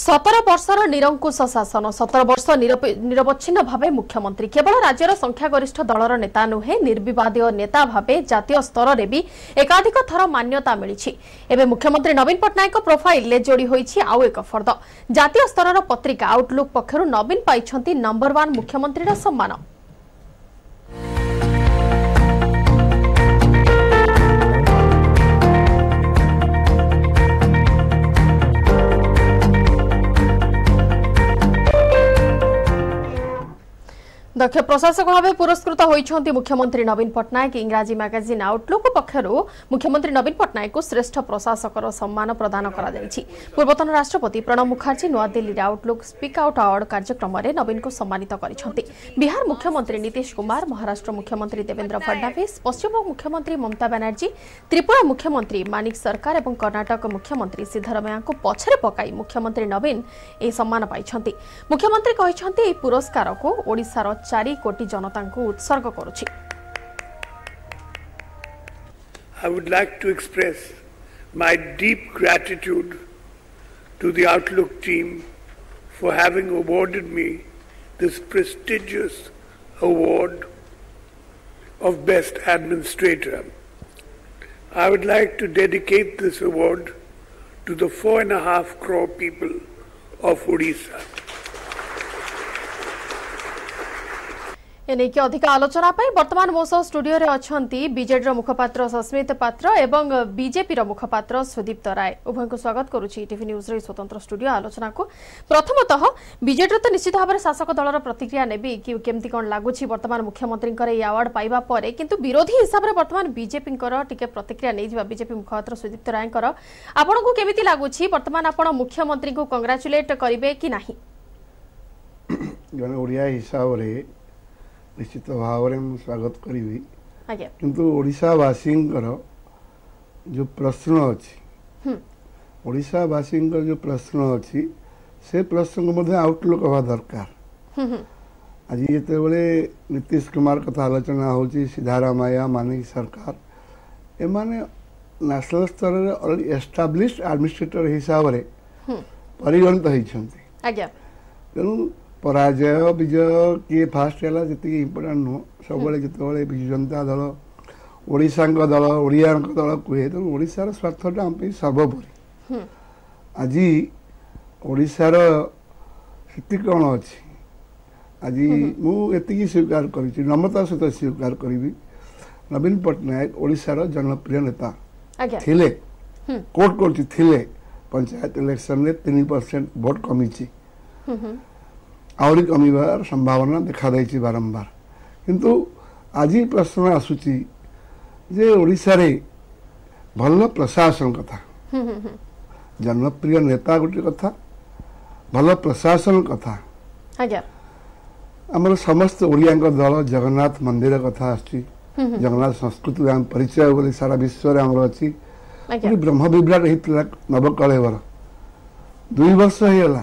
ସତର ବର୍ଷର ନିରଙ୍କୁଶ ଶାସନ ସତର ବର୍ଷ ନିରବଚ୍ଛିନ୍ନ ଭାବେ ମୁଖ୍ୟମନ୍ତ୍ରୀ କେବଳ ରାଜ୍ୟର ସଂଖ୍ୟାଗରିଷ୍ଠ ଦଳର ନେତା ନୁହେଁ ନିର୍ବିବାଦୀୟ ନେତା ଭାବେ ଜାତୀୟ ସ୍ତରରେ ବି ଏକାଧିକ ଥର ମାନ୍ୟତା ମିଳିଛି ଏବେ ମୁଖ୍ୟମନ୍ତ୍ରୀ ନବୀନ ପଟ୍ଟନାୟକଙ୍କ ପ୍ରୋଫାଇଲ୍ରେ ଯୋଡ଼ି ହୋଇଛି ଆଉ ଏକ ଫର୍ଦ୍ଦ ଜାତୀୟ ସ୍ତରର ପତ୍ରିକା ଆଉଟ୍ଲୁକ୍ ପକ୍ଷରୁ ନବୀନ ପାଇଛନ୍ତି ନମ୍ଘର ୱାନ୍ ମୁଖ୍ୟମନ୍ତ୍ରୀର ସମ୍ମାନ दक्ष प्रशासक भा पुरस्कृत हुन्छ मुख्यमन्त्री नवीन पट्टनायक इङ्राजी म्यागाजिन् आउटलुक मुख्यमंत्री नवीन पट्टनायक श्रेष्ठ प्रशासकर सम्मान प्रदान पूर्वतन राष्ट्रपति प्रणव मुखर्जी न आउटलुक स्पिक आउट आवर्ड कार्यक्रमले नवीनको बिहार मुख्यमन्त्री नीतिश कुमार महाराष्ट्र मुख्यमन्त्री देवेन्द्र फडनास मुख्यमंत्री ममता व्यानजी त्रिपुरा मुख्यमन्त्री मानिक सरकार कर्णाटक मुख्यमन्त्री सिद्धरमया पछे मुख्यमंत्री नवीन सम्मानस्कार I would like to express my deep gratitude to the Outlook team for having awarded me this prestigious award of Best Administrator. I would like to dedicate this award to the four and a half crore people of Odisha. এনেকি অধিক আলোচনা পাই বর্তমান মো সহ স্টুডিওরে অছন্তি বিজেডির মুখপাত্র সস্মিত পাত্র এবং বিজেপির মুখপাত্র সুদীপ্ত রায় উভয়ঙ্কু স্বাগত করুছি ইটিভি নিউজর এই স্বতন্ত্র স্টুডিও আলোচনাকু প্রথমতঃ বিজেডির তো নিশ্চিত ভাবে শাসক দলর প্রতিক্রিয়া নেবি কি কেমতি কোন লাগুছি বর্তমান মুখ্যমন্ত্রীঙ্কর এই আওয়ার্ড পাইবা পরে কিন্তু বিরোধী হিসাবে বর্তমান বিজেপিঙ্কর টিকে প্রতিক্রিয়া নেইযিবা বিজেপি মুখপাত্র সুদীপ্ত রায়ঙ্কর আপনার কেমিতি লাগুছি বর্তমান আপনার মুখ্যমন্ত্রী কংগ্রাচুলেট করবে কি না জনে ওড়িয়া হিসাবে ନିଶ୍ଚିତ ଭାବରେ ମୁଁ ସ୍ୱାଗତ କରିବି କିନ୍ତୁ ଓଡ଼ିଶାବାସୀଙ୍କର ଯେଉଁ ପ୍ରଶ୍ନ ଅଛି ଓଡ଼ିଶାବାସୀଙ୍କର ଯେଉଁ ପ୍ରଶ୍ନ ଅଛି ସେ ପ୍ରଶ୍ନକୁ ମଧ୍ୟ ଆଉଟଲୁକ୍ ହେବା ଦରକାର ଆଜି ଯେତେବେଳେ ନୀତିଶ କୁମାର କଥା ଆଲୋଚନା ହେଉଛି ସିଦ୍ଧାରାମାୟା ମାନିକ ସରକାର ଏମାନେ ନ୍ୟାସନାଲ ସ୍ତରରେ ଅଲରେଡ଼ି ଏଷ୍ଟାବ୍ଲିଶ ଆଡମିନିଷ୍ଟ୍ରେଟର ହିସାବରେ ପରିଗଣିତ ହୋଇଛନ୍ତି ତେଣୁ ପରାଜୟ ବିଜୟ କିଏ ଫାଷ୍ଟ ହେଲା ଯେତିକି ଇମ୍ପୋର୍ଟାଣ୍ଟ ନୁହଁ ସବୁବେଳେ ଯେତେବେଳେ ବିଜୁ ଜନତା ଦଳ ଓଡ଼ିଶାଙ୍କ ଦଳ ଓଡ଼ିଆଙ୍କ ଦଳ କୁହେ ତେଣୁ ଓଡ଼ିଶାର ସ୍ୱାର୍ଥଟା ଆମ ପାଇଁ ସର୍ବୋପରି ଆଜି ଓଡ଼ିଶାର ସ୍ଥିତି କ'ଣ ଅଛି ଆଜି ମୁଁ ଏତିକି ସ୍ୱୀକାର କରିଛି ନମ୍ରତାର ସହିତ ସ୍ୱୀକାର କରିବି ନବୀନ ପଟ୍ଟନାୟକ ଓଡ଼ିଶାର ଜନପ୍ରିୟ ନେତା ଥିଲେ କୋର୍ଟ କରୁଛି ଥିଲେ ପଞ୍ଚାୟତ ଇଲେକ୍ସନରେ ତିନି ପରସେଣ୍ଟ ଭୋଟ୍ କମିଛି ଆହୁରି କମିବାର ସମ୍ଭାବନା ଦେଖାଦେଇଛି ବାରମ୍ବାର କିନ୍ତୁ ଆଜି ପ୍ରଶ୍ନ ଆସୁଛି ଯେ ଓଡ଼ିଶାରେ ଭଲ ପ୍ରଶାସନ କଥା ଜନପ୍ରିୟ ନେତା ଗୋଟିଏ କଥା ଭଲ ପ୍ରଶାସନ କଥା ଆମର ସମସ୍ତ ଓଡ଼ିଆଙ୍କ ଦଳ ଜଗନ୍ନାଥ ମନ୍ଦିର କଥା ଆସୁଛି ଜଗନ୍ନାଥ ସଂସ୍କୃତି ଆମେ ପରିଚୟ ବୋଲି ସାରା ବିଶ୍ୱରେ ଆମର ଅଛି ବ୍ରହ୍ମ ବିଭ୍ରାଟ ହେଇଥିଲା ନବକଳେବର ଦୁଇ ବର୍ଷ ହେଇଗଲା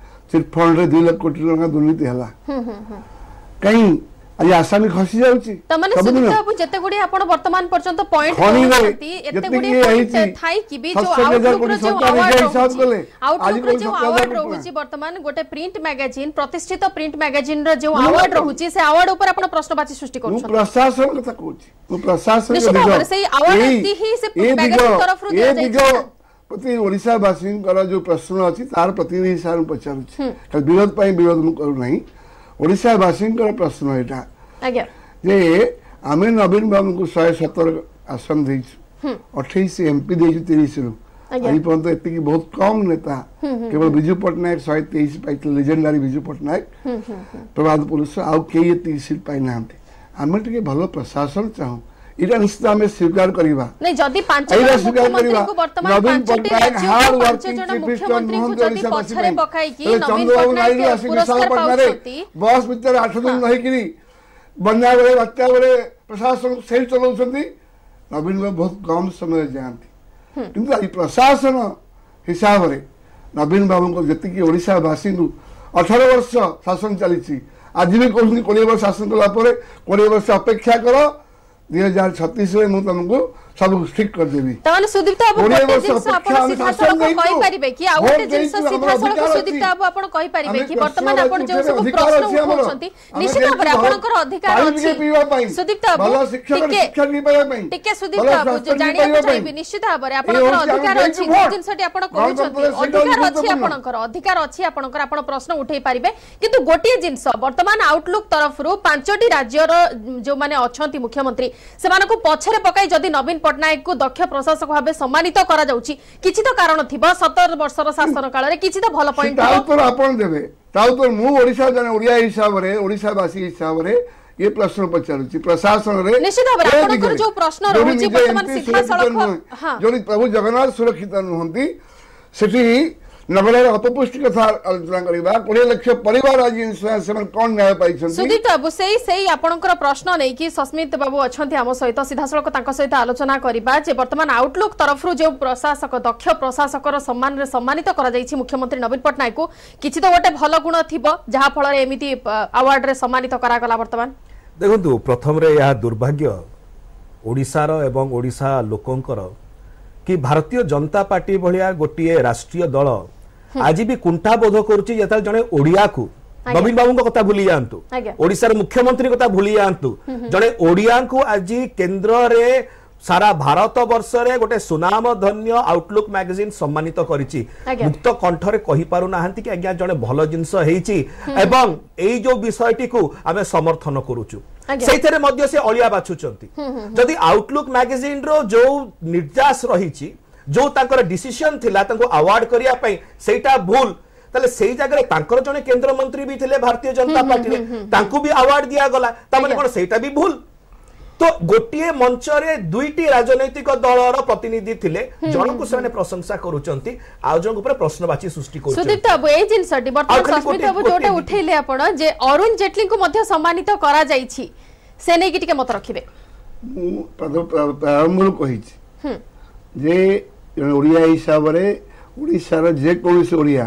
ત્રિપણରେ ଦୁଇ ଲକ୍ଷ କୋଟି ଟଙ୍କା ଦୁର୍ନୀତି ହେଲା କାହିଁ ଆଜି ଆସାମୀ ଖସି ଯାଉଛି ସବୁଦିନ ଯେତେ ଗୁଡିଏ ଆପଣ ବର୍ତ୍ତମାନ ପର୍ଯ୍ୟନ୍ତ ପଏଣ୍ଟ ଖଣିଗଲେ ଏତେ ଗୁଡିଏ ପଏଣ୍ଟ ଥାଇକି ବି ଯୋଉ ଆଉଟଲୁକର ଯୋଉ ଆୱାର୍ଡ କଲେ ଆଉଟଲୁକର ଯୋଉ ଆୱାର୍ଡ ରହୁଛି ବର୍ତ୍ତମାନ ଗୋଟେ ପ୍ରିଣ୍ଟ ମ୍ୟାଗାଜିନ ପ୍ରତିଷ୍ଠିତ ପ୍ରିଣ୍ଟ ମ୍ୟାଗାଜିନର ଯୋଉ ଆୱାର୍ଡ ରହୁଛି ସେ ଆୱାର୍ଡ ଉପରେ ଆପଣ ପ୍ରଶ୍ନବାଚୀ ସୃଷ୍ଟି କରୁଛନ୍ତି ମୁଁ ପ୍ରଶାସନ କଥା କହୁଛି ମୁଁ ପ୍ରଶାସନ ନିଶ୍ଚିତ ଭାବରେ ସେଇ ଆୱାର୍ଡ ହିଁ ସେ ମ୍ୟାଗାଜିନ ତରଫରୁ ଦିଆଯାଇଛି प्रतिशावासी जो प्रश्न अच्छी तार प्रतिनिधि हिसाब से पचार विरोध विरोध मुशावासी प्रश्न यहाँ जे आम नवीन बाबू को शहे सतर आसन दे अठाईस एमपी दे तीस रु आज एति बहुत कम नेता केवल विजु पट्टनायक शहे तेईस पाई लेजेडारी विजु पट्टनायक प्रभात पुरुष आउ कई सीट पाई आम टे भल प्रशासन चाहूँ এটা নিশ্চিত আমি স্বীকার করিবা নাই যদি পাঁচ এইটা স্বীকার করিবা নবীন Patnaik hard working chief minister Mohan যদি পছরে পকাইকি চন্দ্রবাবু নাইডু আসি বিশাখাপট্টনারে বস ভিতরে 8 দিন রহিকি বন্যা বেলে বাত্যা বেলে প্রশাসন সেই চলাউছন্তি নবীন বাবু বহুত কম সময় যাআନ୍ତି কিন্তু এই প্রশাসন হিসাবরে নবীন বাবুঙ্ক যেতিকি ওড়িশাবাসীঙ্কু অঠর বর্ষ শাসন চালিছি আজি বি কোথাও কোড়িয়ে বর্ষ শাসন কলাপরে কোড়িয়ে বর্ষ অপেক্ষা কর दुई हजार छत्तिस म तमु ସବୁ ଠିକ କରିଦେବି ତାହେଲେ ସୁଦୀପ୍ତ ବାବୁ ଗୋଟେ ଜିନିଷ ଆପଣ ସିଧାସଳଖ କହିପାରିବେ କି ଆଉ ଗୋଟେ ଜିନିଷ ସିଧାସଳଖ ସୁଦୀପ୍ତ ବାବୁ ଆପଣ କହିପାରିବେ କି ବର୍ତ୍ତମାନ ଆପଣ ଯେଉଁ ସବୁ ପ୍ରଶ୍ନ ଉଠାଉଛନ୍ତି ନିଶ୍ଚିତ ଭାବରେ ଆପଣଙ୍କର ଅଧିକାର ଅଛି ସୁଦୀପ୍ତ ବାବୁ ଟିକେ ଟିକେ ସୁଦୀପ୍ତ ବାବୁ ଜାଣିବାକୁ ଚାହିଁବି ନିଶ୍ଚିତ ଭାବରେ ଆପଣଙ୍କର ଅଧିକାର ଅଛି ଯୋଉ ଜିନିଷଟି ଆପଣ କହୁଛନ୍ତି ଅଧିକାର ଅଛି ଆପଣଙ୍କର ଅଧିକାର ଅଛି ଆପଣଙ୍କର ଆପଣ ପ୍ରଶ୍ନ ଉଠାଇ ପାରିବେ କିନ୍ତୁ ଗୋଟିଏ ଜିନିଷ ବର୍ତ୍ତମାନ ଆଉଟଲୁକ୍ ତରଫରୁ ପାଞ୍ଚଟି ରାଜ୍ୟର ଯୋଉମାନେ ଅଛନ୍ତି ମୁଖ୍ୟମନ୍ତ୍ରୀ ସେମାନଙ୍କୁ ପଛରେ ପକାଇ ଯଦି ନବୀନ ପଟ୍ଟନାୟକ କୁ ଦକ୍ଷ ପ୍ରଶାସକ ଭାବେ ସମ୍ମାନିତ କରାଯାଉଛି କିଛି ତ କାରଣ ଥିବ ସତର ବର୍ଷର ଶାସନ କାଳରେ କିଛି ତ ଭଲ ପଏଣ୍ଟ ଆପଣ ଦେବେ ତା ଉପରେ ମୁଁ ଓଡିଶା ଜଣେ ଓଡିଆ ହିସାବରେ ଓଡିଶାବାସୀ ହିସାବରେ ଜଗନ୍ନାଥ ସୁରକ୍ଷିତ ନୁହନ୍ତି ସେଠି ନବଲାର ପ୍ରଶାସକ ସମ୍ମାନିତ କରାଯାଇଛି ମୁଖ୍ୟମନ୍ତ୍ରୀ ନବୀନ ପଟ୍ଟନାୟକଙ୍କୁ କିଛି ତ ଗୋଟେ ଭଲ ଗୁଣ ଥିବ ଯାହାଫଳରେ ଏମିତି ଆୱାର୍ଡରେ ସମ୍ମାନିତ କରାଗଲା ବର୍ତ୍ତମାନ ଦେଖନ୍ତୁ ପ୍ରଥମରେ ଏହା ଦୁର୍ଭାଗ୍ୟ ଓଡ଼ିଶାର ଏବଂ ଓଡ଼ିଶା ଲୋକଙ୍କର କି ଭାରତୀୟ ଜନତା ପାର୍ଟି ଭଳିଆ ଗୋଟିଏ ରାଷ୍ଟ୍ରୀୟ ଦଳ ଆଜି ବି କୁଣ୍ଠାବୋଧ କରୁଛି ଯେତେବେଳେ ଜଣେ ଓଡ଼ିଆକୁ ନବୀନ ବାବୁଙ୍କ କଥା ଭୁଲି ଯାଆନ୍ତୁ ଓଡ଼ିଶାର ମୁଖ୍ୟମନ୍ତ୍ରୀ କଥା ଭୁଲି ଯାଆନ୍ତୁ ଜଣେ ଓଡ଼ିଆଙ୍କୁ ଆଜି କେନ୍ଦ୍ରରେ সারা ভারতবর্ষে গোটে সুনামধন্য আউটলুক ম্যাগাজিন সম্মানিত করেছি মুক্ত কণ্ঠরে কহিপারু না কি আজ্ঞা জনে ভাল জিনিস হয়েছি এবং এই যে বিষয়টি আমি সমর্থন করুছু সেইথে মধ্যে সে অলিয়া বাছুচার যদি আউটলুক ম্যাগাজিন রো যে নির্যাস রয়েছে जो तांकर डिसीजन थिला तांको अवार्ड करिया पई सेटा भूल তাহলে সেই জায়গায় তাঁর জন কেন্দ্রমন্ত্রী বি লে ভারতীয় জনতা পার্টি তাঁকু বি আওয়ার্ড দিয়া গলা তাহলে কোন সেইটা বি ভুল তো গোটিয়ে মঞ্চরে দুইটি রাজনৈতিক দলর প্রতিনিধি থিলে জনকু সেমানে প্রশংসা করুচন্তি আউ জনক উপরে প্রশ্নবাচী সৃষ্টি করুচন্তি সুদীপ বাবু এই জিনিসটি বর্তমান সস্মিত বাবু যেটা উঠাইলে আপন যে অরুণ জেটলি কো মধ্য সম্মানিত করা যাইছি সে নেকি টিকে মত রাখিবে মু প্রারম্ভରୁ କହିছি যে ତେଣୁ ଓଡ଼ିଆ ହିସାବରେ ଓଡ଼ିଶାର ଯେକୌଣସି ଓଡ଼ିଆ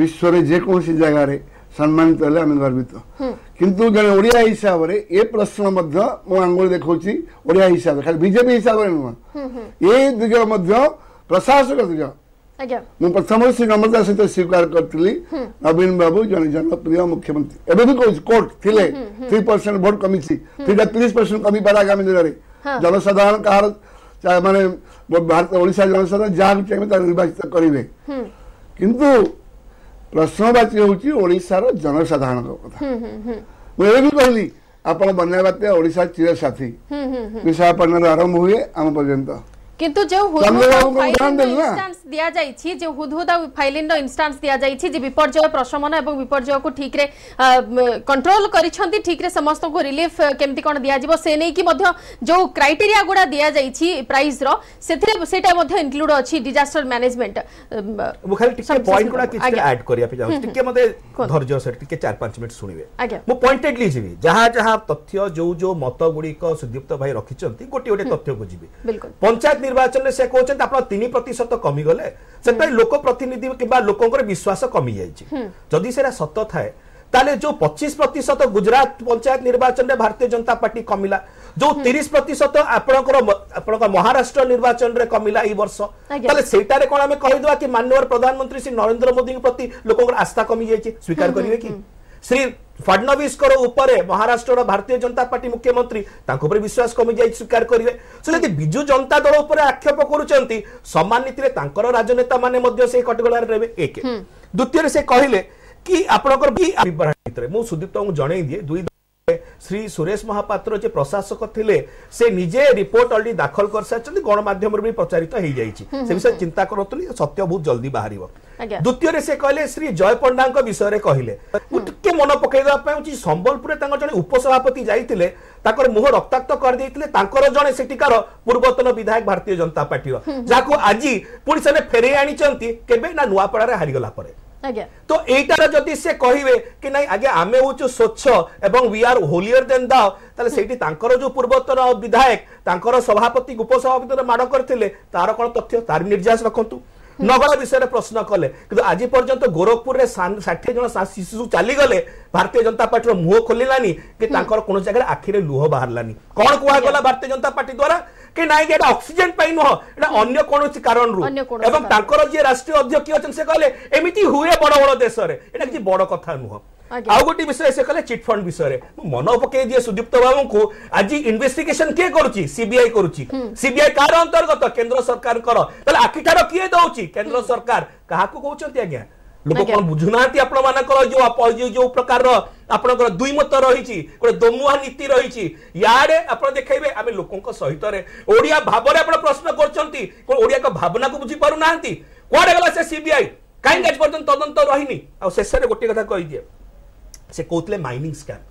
ବିଶ୍ୱରେ ଯେକୌଣସି ଜାଗାରେ ସମ୍ମାନିତ ହେଲେ ଆମେ ଗର୍ବିତ କିନ୍ତୁ ଜଣେ ଓଡ଼ିଆ ହିସାବରେ ଏ ପ୍ରଶ୍ନ ମଧ୍ୟ ମୁଁ ଆଙ୍ଗୁଳି ଦେଖାଉଛି ଓଡ଼ିଆ ହିସାବରେ ଖାଲି ବିଜେପି ହିସାବରେ ନୁହଁ ଏ ଦିଗ ମଧ୍ୟ ପ୍ରଶାସକ ଦିଗ ମୁଁ ପ୍ରଥମରୁ ଶ୍ରୀ ନମ୍ରତା ସହିତ ସ୍ୱୀକାର କରିଥିଲି ନବୀନ ବାବୁ ଜଣେ ଜନପ୍ରିୟ ମୁଖ୍ୟମନ୍ତ୍ରୀ ଏବେ ବି କହୁଛି କୋର୍ଟ ଥିଲେ ଥ୍ରୀ ପରସେଣ୍ଟ ଭୋଟ କମିଛି ଥ୍ରୀଟା ତିରିଶ ପରସେଣ୍ଟ କମିପାରେ ଆଗାମୀ ଦିନରେ ଜନସାଧାରଣ କାହାର ମାନେ ଭାରତ ଓଡ଼ିଶା ଜନସାଧାରଣ ଯାହାକୁ ଚାହିଁବେ ତାକୁ ନିର୍ବାଚିତ କରିବେ କିନ୍ତୁ ପ୍ରଶ୍ନବାଚୀ ହେଉଛି ଓଡ଼ିଶାର ଜନସାଧାରଣଙ୍କ କଥା ମୁଁ ଏବେ ବି କହିଲି ଆପଣ ବନ୍ୟା ବାତ୍ୟା ଓଡ଼ିଶା ଚିରସାଥୀ ବିଶାଖାପାଟଣାରୁ ଆରମ୍ଭ ହୁଏ ଆମ ପର୍ଯ୍ୟନ୍ତ কিন্তু যে ইনস্টান্স হ্যাঁ। দিয়া যাইছি যে হুদহুদা ফাইলিনর ইনস্টান্স দিয়া যাইছি যে বিপর্যয় প্রশমন এবং বিপর্যয়কু ঠিকরে কন্ট্রোল করিছন্তি ঠিকরে সমস্তকু রিলিফ কেমতি কোন দিয়া যাব সে নেকি মধ্য যে ক্রাইটেরিয়া গুড়া দিয়া যাইছি প্রাইস র সেথিরে সেটা মধ্য ইনক্লুড অছি ডিজাস্টার ম্যানেজমেন্ট মু খালি টিকে পয়েন্ট গুড়া কিছু অ্যাড করিয়া পে যাও টিকে মতে ধৈর্য সেট টিকে 4 5 মিনিট শুনিবে মু পয়েন্টেডলি জিবি যাহা যাহা তথ্য যো যো মত গুড়িক সুদীপ্ত ভাই রাখিছন্তি গোটি গোটি তথ্য কো জিবি পঞ্চায়েত ନିର୍ବାଚନରେ ସେ କହୁଛନ୍ତି ଆପଣ ତିନି ପ୍ରତିଶତ କମିଗଲେ ସେଥିପାଇଁ ଲୋକ ପ୍ରତିନିଧି କିମ୍ବା ଲୋକଙ୍କର ବିଶ୍ୱାସ କମିଯାଇଛି ଯଦି ସେଟା ସତ ଥାଏ ତାହେଲେ ଯୋଉ ପଚିଶ ପ୍ରତିଶତ ଗୁଜରାଟ ପଞ୍ଚାୟତ ନିର୍ବାଚନରେ ଭାରତୀୟ ଜନତା ପାର୍ଟି କମିଲା ଯୋଉ ତିରିଶ ପ୍ରତିଶତ ଆପଣଙ୍କର ଆପଣଙ୍କ ମହାରାଷ୍ଟ୍ର ନିର୍ବାଚନରେ କମିଲା ଏଇ ବର୍ଷ ତାହେଲେ ସେଇଟାରେ କଣ ଆମେ କହିଦେବା କି ମାନ୍ୟବର ପ୍ରଧାନମନ୍ତ୍ରୀ ଶ୍ରୀ ନରେନ୍ଦ୍ର ମୋଦିଙ୍କ ପ୍ରତି ଲୋକଙ୍କର ଆସ୍ଥା କମିଯାଇଛି ସ୍ୱୀକାର କରିବେ କି શ્રી ફડણવીસકરો ઉપર મહારાષ્ટ્રર ભારતીય જનતા પાર્ટી મુખ્યમંત્રી તાંક ઉપર વિશ્વાસ કમી જાય સ્વીકાર કરીବେ શું ଯଦି ବିଜୁ ଜନତା ଦଳ ଉପରେ ଆକ୍ଷେପ କରୁଛନ୍ତି ସମାନ ନୀତିରେ ତାଙ୍କର ରାଜନେତାମାନେ ମଧ୍ୟ ସେଇ କଟକଣାରେ ରହିବେ ଏକ ଦ୍ୱିତୀୟରେ ସେ କହିଲେ କି ଆପଣଙ୍କର ବି ବିବରଣୀ ଭିତରେ ମୁଁ ସୁଦୀପ୍ତଙ୍କୁ ଜଣେଇ ଦିଏ ଦୁଇ শ্রী সুরেশ মহাপাত্র যে প্রশাসক লে সে নিজে রিপোর্ট অলরেডি দাখল করে সারিছেন গণমাধ্যমে বি প্রচারিত হয়ে যাই সে বিষয়ে চিন্তা করতুনি সত্য বহুত জলদি বাহার দ্বিতীয় সে কে শ্রী জয় পণ্ডা বিষয়ে কহিলেন টিকে মনে পকাই দেওয়া হচ্ছে সম্বলপুরে তাঁর জন উপসভাপতি যাই তাঁর মুহ রক্তাক্ত করে তাঁর জনে সেটিকার পূর্বতন বিধায়ক ভারতীয় জনতা পার্টির যা আজ পুঁ সে ফেরাই আনিছেন কেবে না নূয়াপড়ার হারিগলা পরে তো এইটার যদি সে কহবে কি না আজ্ঞা আমি হচ্ছু স্বচ্ছ এবং উই আর হোলিয়ার দেন দাও তাহলে সেইটি তাঁকর যে পূর্বতন বিধায়ক তাঁকর সভাপতি উপসভাপতি মাড় করে তার কোণ তথ্য তার নির্যাস রাখতু ନଗର ବିଷୟରେ ପ୍ରଶ୍ନ କଲେ କିନ୍ତୁ ଆଜି ପର୍ଯ୍ୟନ୍ତ ଗୋରଖପୁରରେ ଷାଠିଏ ଜଣ ଶିଶୁ ଚାଲିଗଲେ ଭାରତୀୟ ଜନତା ପାର୍ଟିର ମୁହଁ ଖୋଲିଲାନି କି ତାଙ୍କର କୌଣସି ଜାଗାରେ ଆଖିରେ ଲୁହ ବାହାରିଲାନି କଣ କୁହାଗଲା ଭାରତୀୟ ଜନତା ପାର୍ଟି ଦ୍ୱାରା କି ନାଇଁ ଏଇଟା ଅକ୍ସିଜେନ ପାଇଁ ନୁହଁ ଏଇଟା ଅନ୍ୟ କୌଣସି କାରଣରୁ ଏବଂ ତାଙ୍କର ଯିଏ ରାଷ୍ଟ୍ରୀୟ ଅଧ୍ୟକ୍ଷ କିଏ ଅଛନ୍ତି ସେ କହିଲେ ଏମିତି ହୁଏ ବଡ ବଡ ଦେଶରେ ଏଇଟା କିଛି ବଡ କଥା ନୁହଁ ଆଉ ଗୋଟିଏ ବିଷୟ ସେ କହିଲେ ଚିଟଫଣ୍ଡ ବିଷୟରେ ମୁଁ ମନ ପକେଇ ଦିଏ ସୁଦୀପ୍ତ ବାବୁଙ୍କୁ ଆଜି ଇନଭେଷ୍ଟିଗେସନ କିଏ କରୁଛି ସିବିଆଇ କରୁଛି ସିବିଆଇ କାହାର ଅନ୍ତର୍ଗତ କେନ୍ଦ୍ର ସରକାରଙ୍କର ତାହେଲେ ଆଖିଠାର କିଏ ଦଉଛି କେନ୍ଦ୍ର ସରକାର କାହାକୁ କହୁଛନ୍ତି ଆଜ୍ଞା ଲୋକ କଣ ବୁଝୁନାହାନ୍ତି ଆପଣମାନଙ୍କର ଯୋଉ ଯୋଉ ପ୍ରକାରର ଆପଣଙ୍କର ଦୁଇ ମତ ରହିଛି ଗୋଟେ ଦୋମୁହା ନୀତି ରହିଛି ଇଆଡ଼େ ଆପଣ ଦେଖାଇବେ ଆମେ ଲୋକଙ୍କ ସହିତରେ ଓଡ଼ିଆ ଭାବରେ ଆପଣ ପ୍ରଶ୍ନ କରୁଛନ୍ତି କ'ଣ ଓଡ଼ିଆଙ୍କ ଭାବନାକୁ ବୁଝିପାରୁନାହାନ୍ତି କୁଆଡ଼େ ଗଲା ସେ ସିବିଆଇ କାହିଁକି ଆଜି ପର୍ଯ୍ୟନ୍ତ ତଦନ୍ତ ରହିନି ଆଉ ଶେଷରେ ଗୋଟିଏ କଥା କହିଦିଏ ସେ କହୁଥିଲେ ମାଇନିଂ ସ୍କାମ୍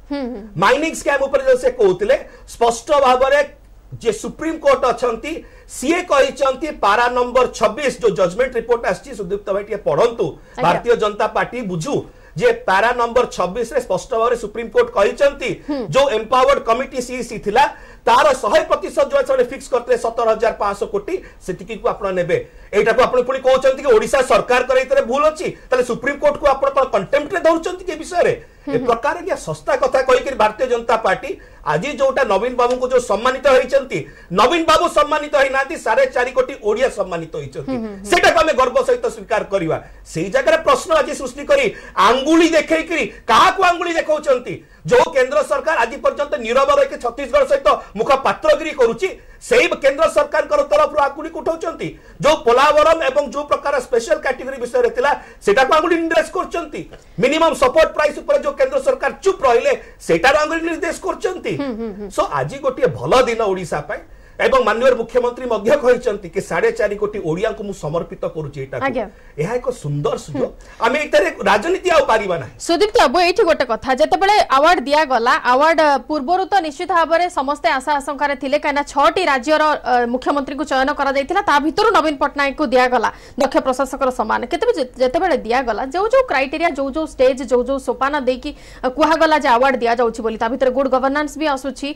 ମାଇନିଂ ସ୍କାମ୍ ଉପରେ ସେ କହୁଥିଲେ ସ୍ପଷ୍ଟ ଭାବରେ ଯିଏ ସୁପ୍ରିମକୋର୍ଟ ଅଛନ୍ତି ସିଏ କହିଛନ୍ତି ପାରା ନମ୍ବର ଛବିଶ ଯୋଉ ଜଜମେଣ୍ଟ ରିପୋର୍ଟ ଆସିଛି ସୁଦୀପ୍ତ ଭାଇ ଟିକେ ପଢନ୍ତୁ ଭାରତୀୟ ଜନତା ପାର୍ଟି ବୁଝୁ যে প্যারা নম্বর ছবিশে স্পষ্ট ভাবে সুপ্রিমকোর্ট কিন্তু যে এম্পাওয়ার্ড কমিটি সিইসি লা তার শহে প্রতিশত যে সে ফিক্স করতে সতের হাজার পাঁচশো কোটি সেটিকি আপনার নেবে এইটা আপনার পুঁ কৌন কি ওড়শা সরকার এইটার ভুল অছি তাহলে সুপ্রিমকোর্ট কু আপনার কন্টেম্পটে ধরছেন কি বিষয়ে এ প্রকার শস্তা কথা কইকি ভারতীয় জনতা পার্টি আজি যেটা নবীন বাবু যে সম্মানিত হয়েছেন নবীন বাবু সম্মানিত হয়ে না সাড়ে চারি কোটি ওড়িয়া সম্মানিত হয়েছেন সেটা আমি গর্ব সহিত স্বীকার করা সেই জায়গায় প্রশ্ন আজি সৃষ্টি করে আঙ্গুড়ি দেখাইকি কাহকু আঙ্গুড়ি দেখাউছেন যে কেন্দ্র সরকার আজি পর্যন্ত নীরব রয়েছে ছত্তিশগড় সহিত মুখ পাত্রগিরি করুচি সেই কেন্দ্র সরকারঙ্কর তরফর আঙ্গুড়ি উঠাউছেন যে পোলাবরম এবং যে প্রকার স্পেশাল ক্যাটেগরি বিষয় লা সেটা আঙ্গুড়ি নির্দেশ করছেন মিনিমম সপোর্ট প্রাইস উপরে যে কেন্দ্র সরকার চুপ রহলে সেটার আঙ্গুড়ি নির্দেশ করছেন ସୋ ଆଜି ଗୋଟିଏ ଭଲ ଦିନ ଓଡ଼ିଶା ପାଇଁ এবং মাননীয় মুখ্যমন্ত্রী মধ্যে কিন্তু কি সাড়ে চারি কোটি ওড়িয়া মু সমর্পিত করছি এটা ଏହା ଏକ ସୁନ୍ଦର ସୁଯୋଗ ଆମେ ଏଠାରେ ରାଜନୀତି ଆଉ ପାରିବା ନାହିଁ ସୁଦୀପ୍ତ ବାବୁ ଏଇଠି ଗୋଟେ କଥା ଯେତେବେଳେ ଆୱାର୍ଡ ଦିଆଗଲା ଆୱାର୍ଡ ପୂର୍ବରୁ ତ ନିଶ୍ଚିତ ଭାବରେ ସମସ୍ତେ ଆଶା ଆଶଙ୍କାରେ ଥିଲେ କାହିଁକିନା ଛଅଟି ରାଜ୍ୟର ମୁଖ୍ୟମନ୍ତ୍ରୀଙ୍କୁ ଚୟନ କରାଯାଇଥିଲା ତା ଭିତରୁ ନବୀନ ପଟ୍ଟନାୟକଙ୍କୁ ଦିଆଗଲା ଦକ୍ଷ ପ୍ରଶାସକର ସମାନ କେତେବେଳେ ଯେତେବେଳେ ଦିଆଗଲା ଯେଉଁ ଯେଉଁ କ୍ରାଇଟେରିଆ ଯେଉଁ ଯେଉଁ ଷ୍ଟେଜ ଯେଉଁ ଯେଉଁ ସୋପାନ ଦେଇକି କୁହାଗଲା ଯେ ଆୱାର୍ଡ ଦିଆଯାଉଛି ବୋଲି ତା ଭିତରେ ଗୁଡ୍ ଗଭର୍ନାନ୍ସ ବି ଆସୁଛି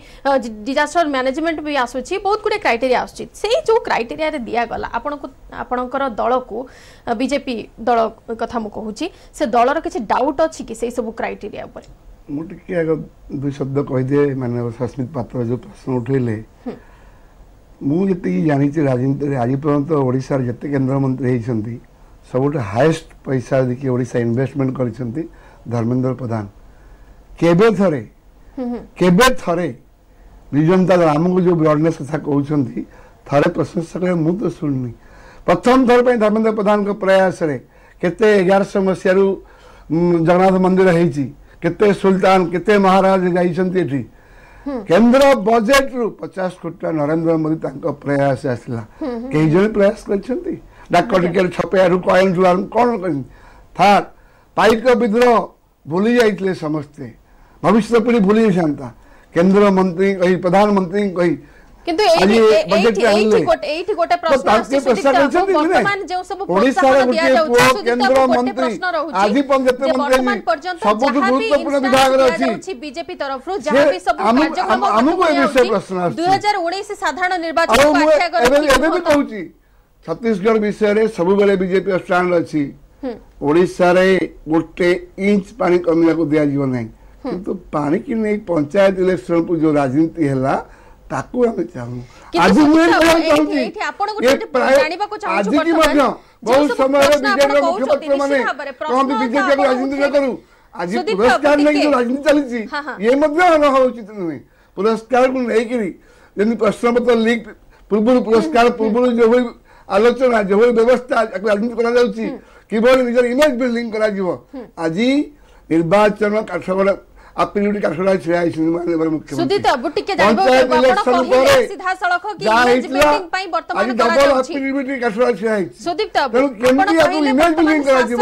ଡିଜାଷ୍ଟର ମ୍ୟାନେଜମେଣ୍ଟ ବି ଆସୁଛି ବହୁତ ବହୁତ ଗୁଡ଼ିଏ କ୍ରାଇଟେରିଆ ଆସୁଛି ସେଇ ଯେଉଁ କ୍ରାଇଟେରିଆରେ ଦିଆଗଲା ଆପଣଙ୍କୁ ଆପଣଙ୍କର ଦଳକୁ ବିଜେପି ଦଳ କଥା ମୁଁ କହୁଛି ସେ ଦଳର କିଛି ଡାଉଟ୍ ଅଛି କି ସେଇ ସବୁ କ୍ରାଇଟେରିଆ ଉପରେ ମୁଁ ଟିକେ ଆଗ ଦୁଇ ଶବ୍ଦ କହିଦିଏ ମାନେ ସସ୍ମିତ ପାତ୍ର ଯେଉଁ ପ୍ରଶ୍ନ ଉଠାଇଲେ ମୁଁ ଯେତିକି ଜାଣିଛି ରାଜନୀତିରେ ଆଜି ପର୍ଯ୍ୟନ୍ତ ଓଡ଼ିଶାର ଯେତେ କେନ୍ଦ୍ରମନ୍ତ୍ରୀ ହେଇଛନ୍ତି ସବୁଠୁ ହାଏଷ୍ଟ ପଇସା ଦେଖି ଓଡ଼ିଶା ଇନଭେଷ୍ଟମେଣ୍ଟ କରିଛନ୍ତି ଧର୍ମେନ୍ଦ୍ର ପ୍ରଧାନ କେବେ ଥରେ କେବେ ଥରେ निजनता आम को जो ब्रडनेस कथा कहते थे प्रशंसा कह मु तो शुणी प्रथम थर पर धर्मेन्द्र प्रधान प्रयास केगारश मसीह जगन्नाथ मंदिर होते सुलतान केते महाराज जाठी केन्द्र बजेट रु पचास कोटी टाइम नरेन्द्र मोदी प्रयास आसला कई जन प्रयास कर डाक टिकेट छपे कयन ठू आर कौन करद्रोह भूली जाते समस्ते भविष्य पीढ़ी भूली जाता કેન્દ્ર મંત્રી કહી પ્રધાનમંત્રી કહી કીંતુ એટી ગોટે એટી ગોટે પ્રશ્ન આસતી સુદી કહો ઓમાન જે સબ કોષકતા આયા જો કેન્દ્ર મંત્રી આધી પંજેત મંત્રી થી સબ કો ભૂતપૂર્ણ વિભાગ રચી બીજેપી તરફ જો જ્યાં બી સબ કાર્યગોમ અમે આ મુકો એ વિષય પ્રશ્ન આસતી 2019 સાધારણ નિર્વાચન પાછ્યા ગર છતિસ્ગઢ વિષયરે સબ વેલે બીજેપી સ્થાન રચી ઓડિશા રે ગોટે ઇંચ પાણી કમીયા કો દેયા જીયો નહી କିନ୍ତୁ ପାଣିକି ନେଇ ପଞ୍ଚାୟତ ଇଲେକ୍ସନକୁ ଯୋଉ ରାଜନୀତି ହେଲା ତାକୁ ଆମେ ଚାହୁଁ ଆଜି ମୁଁ ଚାହୁଁଛି ଆଜିକି ମଧ୍ୟ ବହୁତ ସମୟରେ ବିଜେପିର ମୁଖପାତ୍ର ମାନେ କହନ୍ତି ବିଜେପି ରାଜନୀତି ନ କରୁ ଆଜି ପୁରସ୍କାର ନେଇକି ଯୋଉ ରାଜନୀତି ଚାଲିଛି ଇଏ ମଧ୍ୟ ହେବା ଉଚିତ ନୁହେଁ ପୁରସ୍କାରକୁ ନେଇକିରି ଯେମିତି ପ୍ରଶ୍ନପତ୍ର ଲିକ୍ ପୂର୍ବରୁ ପୁରସ୍କାର ପୂର୍ବରୁ ଯେଭଳି ଆଲୋଚନା ଯେଭଳି ବ୍ୟବସ୍ଥା ତାକୁ ରାଜନୀତି କରାଯାଉଛି କିଭଳି ନିଜର ଇମେଜ ବିଲ୍ଡିଂ କରାଯିବ ଆଜି ନିର୍ବାଚନ କାଠଗଡ଼ ଆପ୍ରିଲରୁ କାଠଗଡ଼ା ଛିଡ଼ା ହେଇଛନ୍ତି ମାନ୍ୟବର ମୁଖ୍ୟମନ୍ତ୍ରୀ ପଞ୍ଚାୟତ ଇଲେକ୍ସନ ପରେ ଯାହା ହେଇଥିଲା ଆଜି ଡବଲ ଆପ୍ରିଲ ମିଟିଂ କାଠଗଡ଼ା ଛିଡ଼ା ହେଇଛି ତେଣୁ କେମିତି ଆକୁ ଇମେଜ୍ ବିଲ୍ଡିଂ କରାଯିବ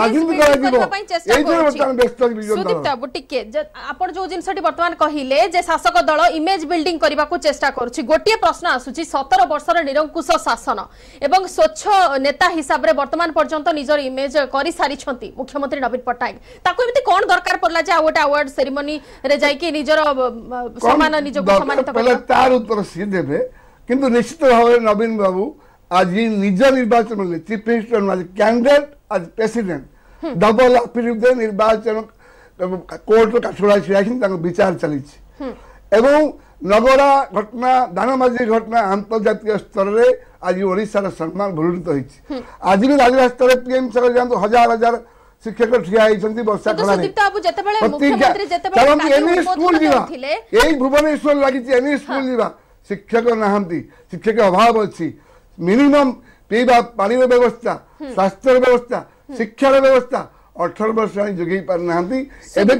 ରାଜନୀତି କରାଯିବ ଏଇଥିରେ ବର୍ତ୍ତମାନ ବ୍ୟସ୍ତ ବିଜେପି ଦଳ ଟିକେ ଆପଣ ଯୋଉ ଜିନିଷଟି ବର୍ତ୍ତମାନ କହିଲେ ଯେ ଶାସକ ଦଳ ଇମେଜ୍ ବିଲ୍ଡିଂ କରିବାକୁ ଚେଷ୍ଟା କରୁଛି ଗୋଟିଏ ପ୍ରଶ୍ନ ଆସୁଛି ସତର ବର୍ଷର ନିରଙ୍କୁଶ ଶାସନ ଏବଂ ସ୍ୱଚ୍ଛ ନେତା ହିସାବରେ ବର୍ତ୍ତମାନ ପର୍ଯ୍ୟନ୍ତ ନିଜର ଇମେଜ୍ କରିସାରିଛନ୍ତି ମୁଖ୍ୟମନ୍ତ୍ରୀ ନବୀନ ପଟ୍ଟନାୟକ ତାକୁ ଏମିତି କଣ ଦରକାର ପଡ଼ିଲା ଯେ ଆଉ ଗୋଟେ ଆୱାର୍ଡ ଆୱାର୍ଡ ସେରିମୋନିରେ ଯାଇକି ନିଜର ସମ୍ମାନ ନିଜକୁ ସମ୍ମାନିତ କଲେ ତାର ଉତ୍ତର ସିଏ ଦେବେ କିନ୍ତୁ ନିଶ୍ଚିତ ଭାବରେ ନବୀନ ବାବୁ ଆଜି ନିଜ ନିର୍ବାଚନରେ ଚିଫ୍ ମିନିଷ୍ଟର ଆଜି କ୍ୟାଣ୍ଡିଡେଟ୍ ଆଜି ପ୍ରେସିଡେଣ୍ଟ ଡବଲ ଆଫିଡେଭିଟ୍ ନିର୍ବାଚନ କୋର୍ଟର କାଠଗୋଳା ଛିଡ଼ା ହେଇଛନ୍ତି ତାଙ୍କ ବିଚାର ଚାଲିଛି ଏବଂ ନଗରା ଘଟଣା ଦାନମାଝି ଘଟଣା ଆନ୍ତର୍ଜାତୀୟ ସ୍ତରରେ ଆଜି ଓଡ଼ିଶାର ସମ୍ମାନ ଭୂଳିତ ହୋଇଛି ଆଜି ବି ରାଜରାସ୍ତାରେ ପିଏମ୍ ସାଗର ଯାଆନ୍ତୁ ହଜାର ହଜାର ଶିକ୍ଷକ ଠିଆ ହେଇଛନ୍ତି ବର୍ଷା ଖରାରେ ଚାଲନ୍ତୁ ଏମଇ ସ୍କୁଲ ଯିବା ଏଇ ଭୁବନେଶ୍ୱର ଲାଗିଛି ଏମଇ ସ୍କୁଲ ଯିବା ଶିକ୍ଷକ ନାହାନ୍ତି ଶିକ୍ଷକ ଅଭାବ ଅଛି ମିନିମମ୍ ପିଇବା ପାଣିର ବ୍ୟବସ୍ଥା ସ୍ୱାସ୍ଥ୍ୟର ବ୍ୟବସ୍ଥା ଶିକ୍ଷାର ବ୍ୟବସ୍ଥା ଅଠର ବର୍ଷ ଯାଏଁ ଯୋଗେଇ ପାରିନାହାନ୍ତି ଏବେ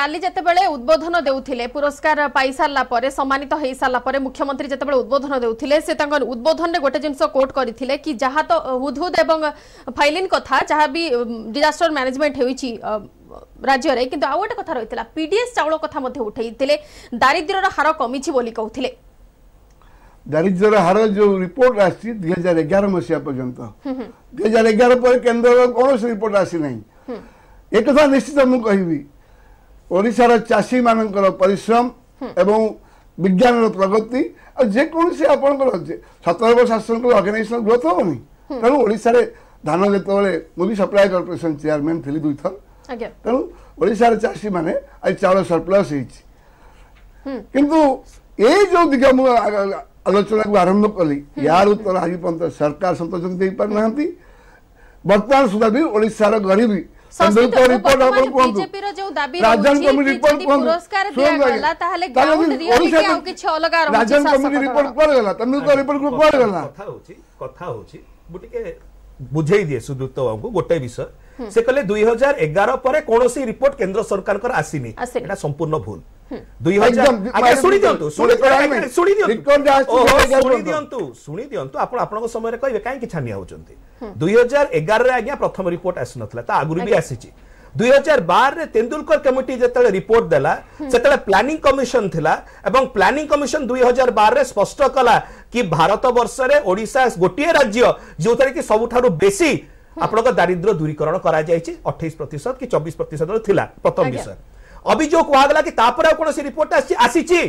କାଲି ଯେତେବେଳେ ଉଦ୍ବୋଧନ ଦେଉଥିଲେ ପୁରସ୍କାର ପାଇସାରିଲା ପରେ ସମ୍ମାନିତ ହେଇସାରିଲା ପରେ ମୁଖ୍ୟମନ୍ତ୍ରୀ ଯେତେବେଳେ ଉଦ୍ବୋଧନ ଦେଉଥିଲେ ସେ ତାଙ୍କ ଉଦ୍ବୋଧନରେ ଗୋଟେ ଜିନିଷ କୋର୍ଟ କରିଥିଲେ କି ଯାହା ତ ହୁଦହୁଦ ଏବଂ ଫାଇଲିନ୍ କଥା ଯାହା ବି ଡିଜାଷ୍ଟର ମ୍ୟାନେଜମେଣ୍ଟ ହେଉଛି ରାଜ୍ୟରେ କିନ୍ତୁ ଆଉ ଗୋଟେ କଥା ରହିଥିଲା ପିଡିଏସ୍ ଚାଉଳ କଥା ମଧ୍ୟ ଉଠେଇଥିଲେ ଦାରିଦ୍ର୍ୟର ହାର କମିଛି ବୋଲି କହୁଥିଲେ ଦାରିଦ୍ର୍ୟର ହାର ଯେଉଁ ରିପୋର୍ଟ ଆସିଛି ଦୁଇ ହଜାର ଏଗାର ମସିହା ପର୍ଯ୍ୟନ୍ତ ଦୁଇ ହଜାର ଏଗାର ପରେ କେନ୍ଦ୍ରର କୌଣସି ରିପୋର୍ଟ ଆସିନାହିଁ ଏକଥା ନିଶ୍ଚିତ ମୁଁ କହିବି ଓଡ଼ିଶାର ଚାଷୀମାନଙ୍କର ପରିଶ୍ରମ ଏବଂ ବିଜ୍ଞାନର ପ୍ରଗତି ଆଉ ଯେକୌଣସି ଆପଣଙ୍କର ସତର୍କ ଶାସନଙ୍କର ଅର୍ଗାନାଇଜେସନ ଗ୍ରୋଥ ହେବନି ତେଣୁ ଓଡ଼ିଶାରେ ଧାନ ଯେତେବେଳେ ମୁଁ ବି ସପ୍ଲାଏ କର୍ପୋରେସନ ଚେୟାରମ୍ୟାନ୍ ଥିଲି ଦୁଇଥର ତେଣୁ ଓଡ଼ିଶାର ଚାଷୀମାନେ ଆଜି ଚାଉଳ ସରପ୍ଲସ୍ ହେଇଛି କିନ୍ତୁ ଏଇ ଯେଉଁ ଦିଗ ମୁଁ ଆଲୋଚନାକୁ ଆରମ୍ଭ କଲି ୟାର ଉତ୍ତର ହାଜିପନ୍ଥ ସରକାର ସନ୍ତୋଷଜନକ ଦେଇପାରୁନାହାନ୍ତି ବର୍ତ୍ତମାନ ସୁଦ୍ଧା ବି ଓଡ଼ିଶାର ଗରିବୀ ରାଜନ କମିଟି ରିପୋର୍ଟ କୁଆଡ଼େ ଗଲା ତେନ୍ଦୁଲକର ରିପୋର୍ଟ କୁଆଡ଼େ ଗଲା କଥା ହଉଛି ମୁଁ ଟିକେ ବୁଝେଇ ଦିଏ ସୁଦୀପ୍ତ ବାବୁଙ୍କୁ ଗୋଟେ ବିଷୟ ସେ କହିଲେ ଦୁଇ ହଜାର ଏଗାର ପରେ କୌଣସି ରିପୋର୍ଟ କେନ୍ଦ୍ର ସରକାରଙ୍କର ଆସିନି ଏଇଟା ସମ୍ପୂର୍ଣ୍ଣ ଭୁଲ ସମୟରେ କହିବେ କାହିଁକି ଛାନିଆ ହଉଛନ୍ତି ଦୁଇ ହଜାର ଏଗାରରେ ଆଜ୍ଞା ପ୍ରଥମ ରିପୋର୍ଟ ଆସିନଥିଲା ତା ଆଗରୁ ବି ଆସିଛି ଦୁଇ ହଜାର ବାରରେ ତେନ୍ଦୁଲକର କମିଟି ଯେତେବେଳେ ରିପୋର୍ଟ ଦେଲା ସେତେବେଳେ ପ୍ଲାନିଂ କମିଶନ ଥିଲା ଏବଂ ପ୍ଲାନିଂ କମିଶନ ଦୁଇ ହଜାର ବାରରେ ସ୍ପଷ୍ଟ କଲା କି ଭାରତ ବର୍ଷରେ ଓଡ଼ିଶା ଗୋଟିଏ ରାଜ୍ୟ ଯେଉଁଥିରେ କି ସବୁଠାରୁ ବେଶୀ ଆପଣଙ୍କ ଦାରିଦ୍ର୍ୟ ଦୂରୀକରଣ କରାଯାଇଛି ଅଠେଇଶ ପ୍ରତିଶତ କି ଚବିଶ ପ୍ରତିଶତ ଥିଲା ପ୍ରଥମ ବିଷୟ অভিযোগ কুহগলা কি তাপরে কোণী রিপোর্ট আসিছি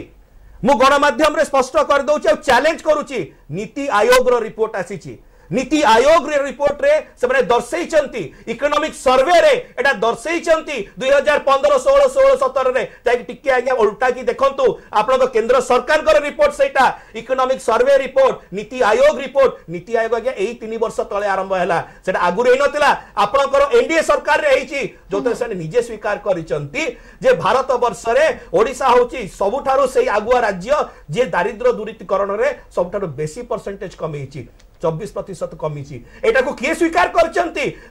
ମୁଁ ଗଣମାଧ୍ୟମରେ ସ୍ପଷ୍ଟ କରିଦେଉଛି ଆଉ ଚ୍ୟାଲେଞ୍ଜ କରୁଛି ନୀତି ଆୟୋଗର ରିପୋର୍ଟ ଆସିଛି ନୀତି ଆୟୋଗରେ ରିପୋର୍ଟରେ ସେମାନେ ଦର୍ଶାଇଛନ୍ତି ଇକୋନୋମିକ୍ ସର୍ଭେରେ ଏଇଟା ଦର୍ଶାଇଛନ୍ତି ଦୁଇ ହଜାର ପନ୍ଦର ଷୋହଳ ଷୋହଳ ସତରରେ ଯାଇକି ଟିକେ ଆଜ୍ଞା ଓଲଟାକି ଦେଖନ୍ତୁ ଆପଣଙ୍କ କେନ୍ଦ୍ର ସରକାରଙ୍କର ରିପୋର୍ଟ ସେଇଟା economic survey report NITI Aayog report NITI Aayog ଆଜ୍ଞା ଏଇ ତିନି ବର୍ଷ ତଳେ ଆରମ୍ଭ ହେଲା ସେଟା ଆଗରୁ ହେଇନଥିଲା ଆପଣଙ୍କର ଏନଡିଏ ସରକାରରେ ହେଇଛି ଯୋଉଥିରେ ସେମାନେ ନିଜେ ସ୍ୱୀକାର କରିଛନ୍ତି ଯେ ଭାରତ ବର୍ଷରେ ଓଡ଼ିଶା ହେଉଛି ସବୁଠାରୁ ସେଇ ଆଗୁଆ ରାଜ୍ୟ ଯିଏ ଦାରିଦ୍ର୍ୟ ଦୂରୀକରଣରେ ସବୁଠାରୁ ବେଶୀ ପରସେଣ୍ଟେଜ କମେଇଛି চব্বিশ প্রত কমিছি এটাকে কি স্বীকার করছেন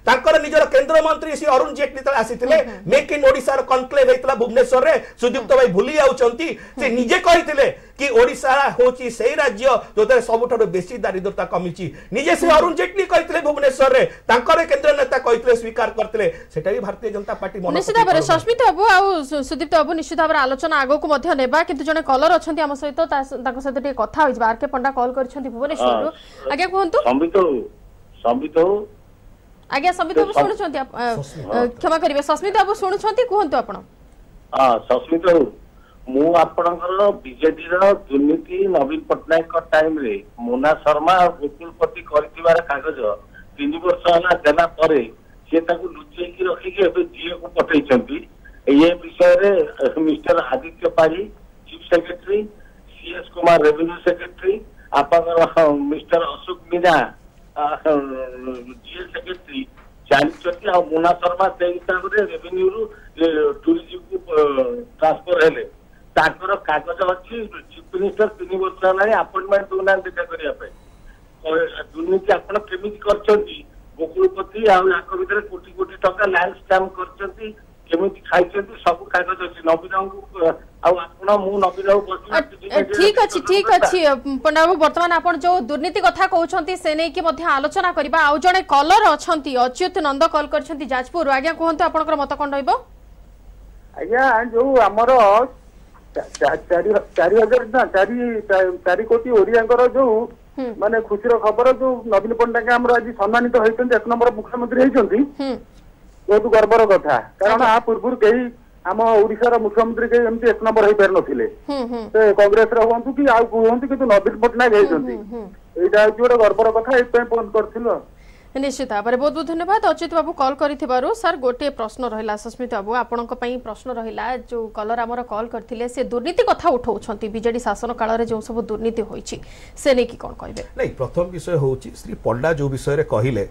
তাঁর নিজের কেন্দ্রমন্ত্রী শ্রী অরুণ জেটলি যেত আসিলে মেক ইন ওড়শার কনক্লেভ হয়েছিল ভুবনেশ্বরের সুযুক্ত ভাই ভুলি যাচ্ছেন সে নিজে কে কি ওড়শা হচ্ছে সেই রাজ্য যেটার সবুঠার বেশি দারিদ্রতা কমিছি নিজে সে অরুণ জেটলি কে ভুবনেশ্বরের তাঁর কেন্দ্র নেতা কে স্বীকার করলে সেটা বি ভারতীয় জনতা পার্টি নিশ্চিত ভাবে সস্মিত বাবু আউ সুদীপ বাবু নিশ্চিত ভাবে আলোচনা আগকু মধ্য নেবা কিন্তু জনে কলর অছন্তি আমার সহিত তাଙ୍କ ସହିତ ଟିକେ କଥା ହୋଇଯିବା ଆର୍ କେ ପଣ୍ଡା କଲ୍ କରିଛନ୍ତି ଭୁବନେଶ୍ୱରରୁ ଆଜ୍ଞା କୁହନ୍ତୁ ସମ୍ବିତ ସମ୍ବିତ ଆଜ୍ଞା ସମ୍ବିତ ବାବୁ ଶୁଣୁଛନ୍ତି କ୍ଷମା କରିବେ ସସ୍ମିତ ବାବୁ ଶୁଣୁଛନ୍ତି କୁହନ୍ତୁ ଆପଣ ସସ୍ମିତ ବାବୁ ମୁଁ ଆପଣଙ୍କର ବିଜେଡିର ଦୁର୍ନୀତି ନବୀନ ପଟ୍ଟନାୟକଙ୍କ ଟାଇମରେ ମୋନା ଶର୍ମା ଆଉ ଗୋକୁଳ ପତି କରିଥିବାର କାଗଜ ତିନି ବର୍ଷ ହେଲା ଦେଲା ପରେ ସିଏ ତାକୁ ଲୁଚେଇକି ରଖିକି ଏବେ ଜିଓକୁ ପଠେଇଛନ୍ତି ଏ ବିଷୟରେ mister Aditya Padhi chief secretary C S Kumar revenue secretary আপাতত mister Ashok Meena GL secretary ଚାଲିଛନ୍ତି ଆଉ ମୁନା ଶର୍ମା ସେଇ ହିସାବରେ ରେଭିନ୍ୟୁରୁ ଟୁରିଜିମକୁ ଟ୍ରାନ୍ସଫର ହେଲେ ତାଙ୍କର କାଗଜ ଅଛି ଚିଫ୍ ମିନିଷ୍ଟର ତିନି ବର୍ଷ ହେଲାଣି ଆପଏଣ୍ଟମେଣ୍ଟ ଦେଉନାହାନ୍ତି ଦେଖା କରିବା ପାଇଁ ଦୁର୍ନୀତି ଆପଣ କେମିତି କରିଛନ୍ତି ଗୋକୁଳପତି ଆଉ ୟାଙ୍କ ଭିତରେ କୋଟି କୋଟି ଟଙ୍କା ଲ୍ୟାଣ୍ଡ ଷ୍ଟାମ୍ପ କରିଛନ୍ତି କେମିତି ଖାଇଛନ୍ତି ସବୁ କାଗଜ ଅଛି ନବୀନଙ୍କୁ ঠিক আছে ঠিক আছে ପଣ୍ଡାବାବୁ ବର୍ତ୍ତମାନ ଆପଣ ଯୋଉ ଦୁର୍ନୀତି କଥା କହୁଛନ୍ତି ସେ ନେଇକି ମଧ୍ୟ ଆଲୋଚନା କରିବା ଆଉ ଜଣେ କଲର ଅଛନ୍ତି ଅଚ୍ୟୁତ ନନ୍ଦ କଲ୍ କରିଛନ୍ତି ଯାଜପୁରରୁ ଆଜ୍ଞା କୁହନ୍ତୁ ଆପଣଙ୍କର ମତ କ'ଣ ରହିବ ଆଜ୍ଞା ଯୋଉ ଆମର ଚାରି ହଜାର ନା ଚାରି ଚାରି କୋଟି ଓଡ଼ିଆଙ୍କର ଯୋଉ ମାନେ ଖୁସିର ଖବର ଯୋଉ ନବୀନ ପଟ୍ଟନାୟକ ଆମର ଆଜି ସମ୍ମାନିତ ହେଇଛନ୍ତି ଏକ ନମ୍ବର ମୁଖ୍ୟମନ୍ତ୍ରୀ ହେଇଛନ୍ତି ବହୁତ ଗର୍ବର କଥା କାରଣ ଆ ପୂର୍ବରୁ କେହି ଆମ ଓଡ଼ିଶାର ମୁଖ୍ୟମନ୍ତ୍ରୀ କେହି ଏମିତି ଏକ ନମ୍ବର ହେଇପାରିନଥିଲେ ସେ କଂଗ୍ରେସର ହୁଅନ୍ତୁ କି ଆଉ ହୁଅନ୍ତୁ କିନ୍ତୁ ନବୀନ ପଟ୍ଟନାୟକ ହେଇଛନ୍ତି ଏଇଟା ହେଉଛି ଗୋଟେ ଗର୍ବର କଥା ଏଇଥିପାଇଁ ଫୋନ କରିଥିଲୁ ଆଉ ନିଶ୍ଚିତ ଭାବରେ ବହୁତ ବହୁତ ଧନ୍ୟବାଦ ଅଚ୍ୟୁତ ବାବୁ କଲ୍ କରିଥିବାରୁ ସାର୍ ଗୋଟିଏ ପ୍ରଶ୍ନ ରହିଲା ସସ୍ମିତ ବାବୁ ଆପଣଙ୍କ ପାଇଁ ପ୍ରଶ୍ନ ରହିଲା ଯେଉଁ କଲର ଆମର କଲ୍ କରିଥିଲେ ସେ ଦୁର୍ନୀତି କଥା ଉଠାଉଛନ୍ତି ବିଜେଡି ଶାସନ କାଳରେ ଯେଉଁ ସବୁ ଦୁର୍ନୀତି ହୋଇଛି ସେ ନେଇକି କ'ଣ କହିବେ ନାଇଁ ପ୍ରଥମ ବିଷୟ ହେଉଛି ଶ୍ରୀ ପଣ୍ଡା ଯେଉଁ ବିଷୟରେ କହିଲେ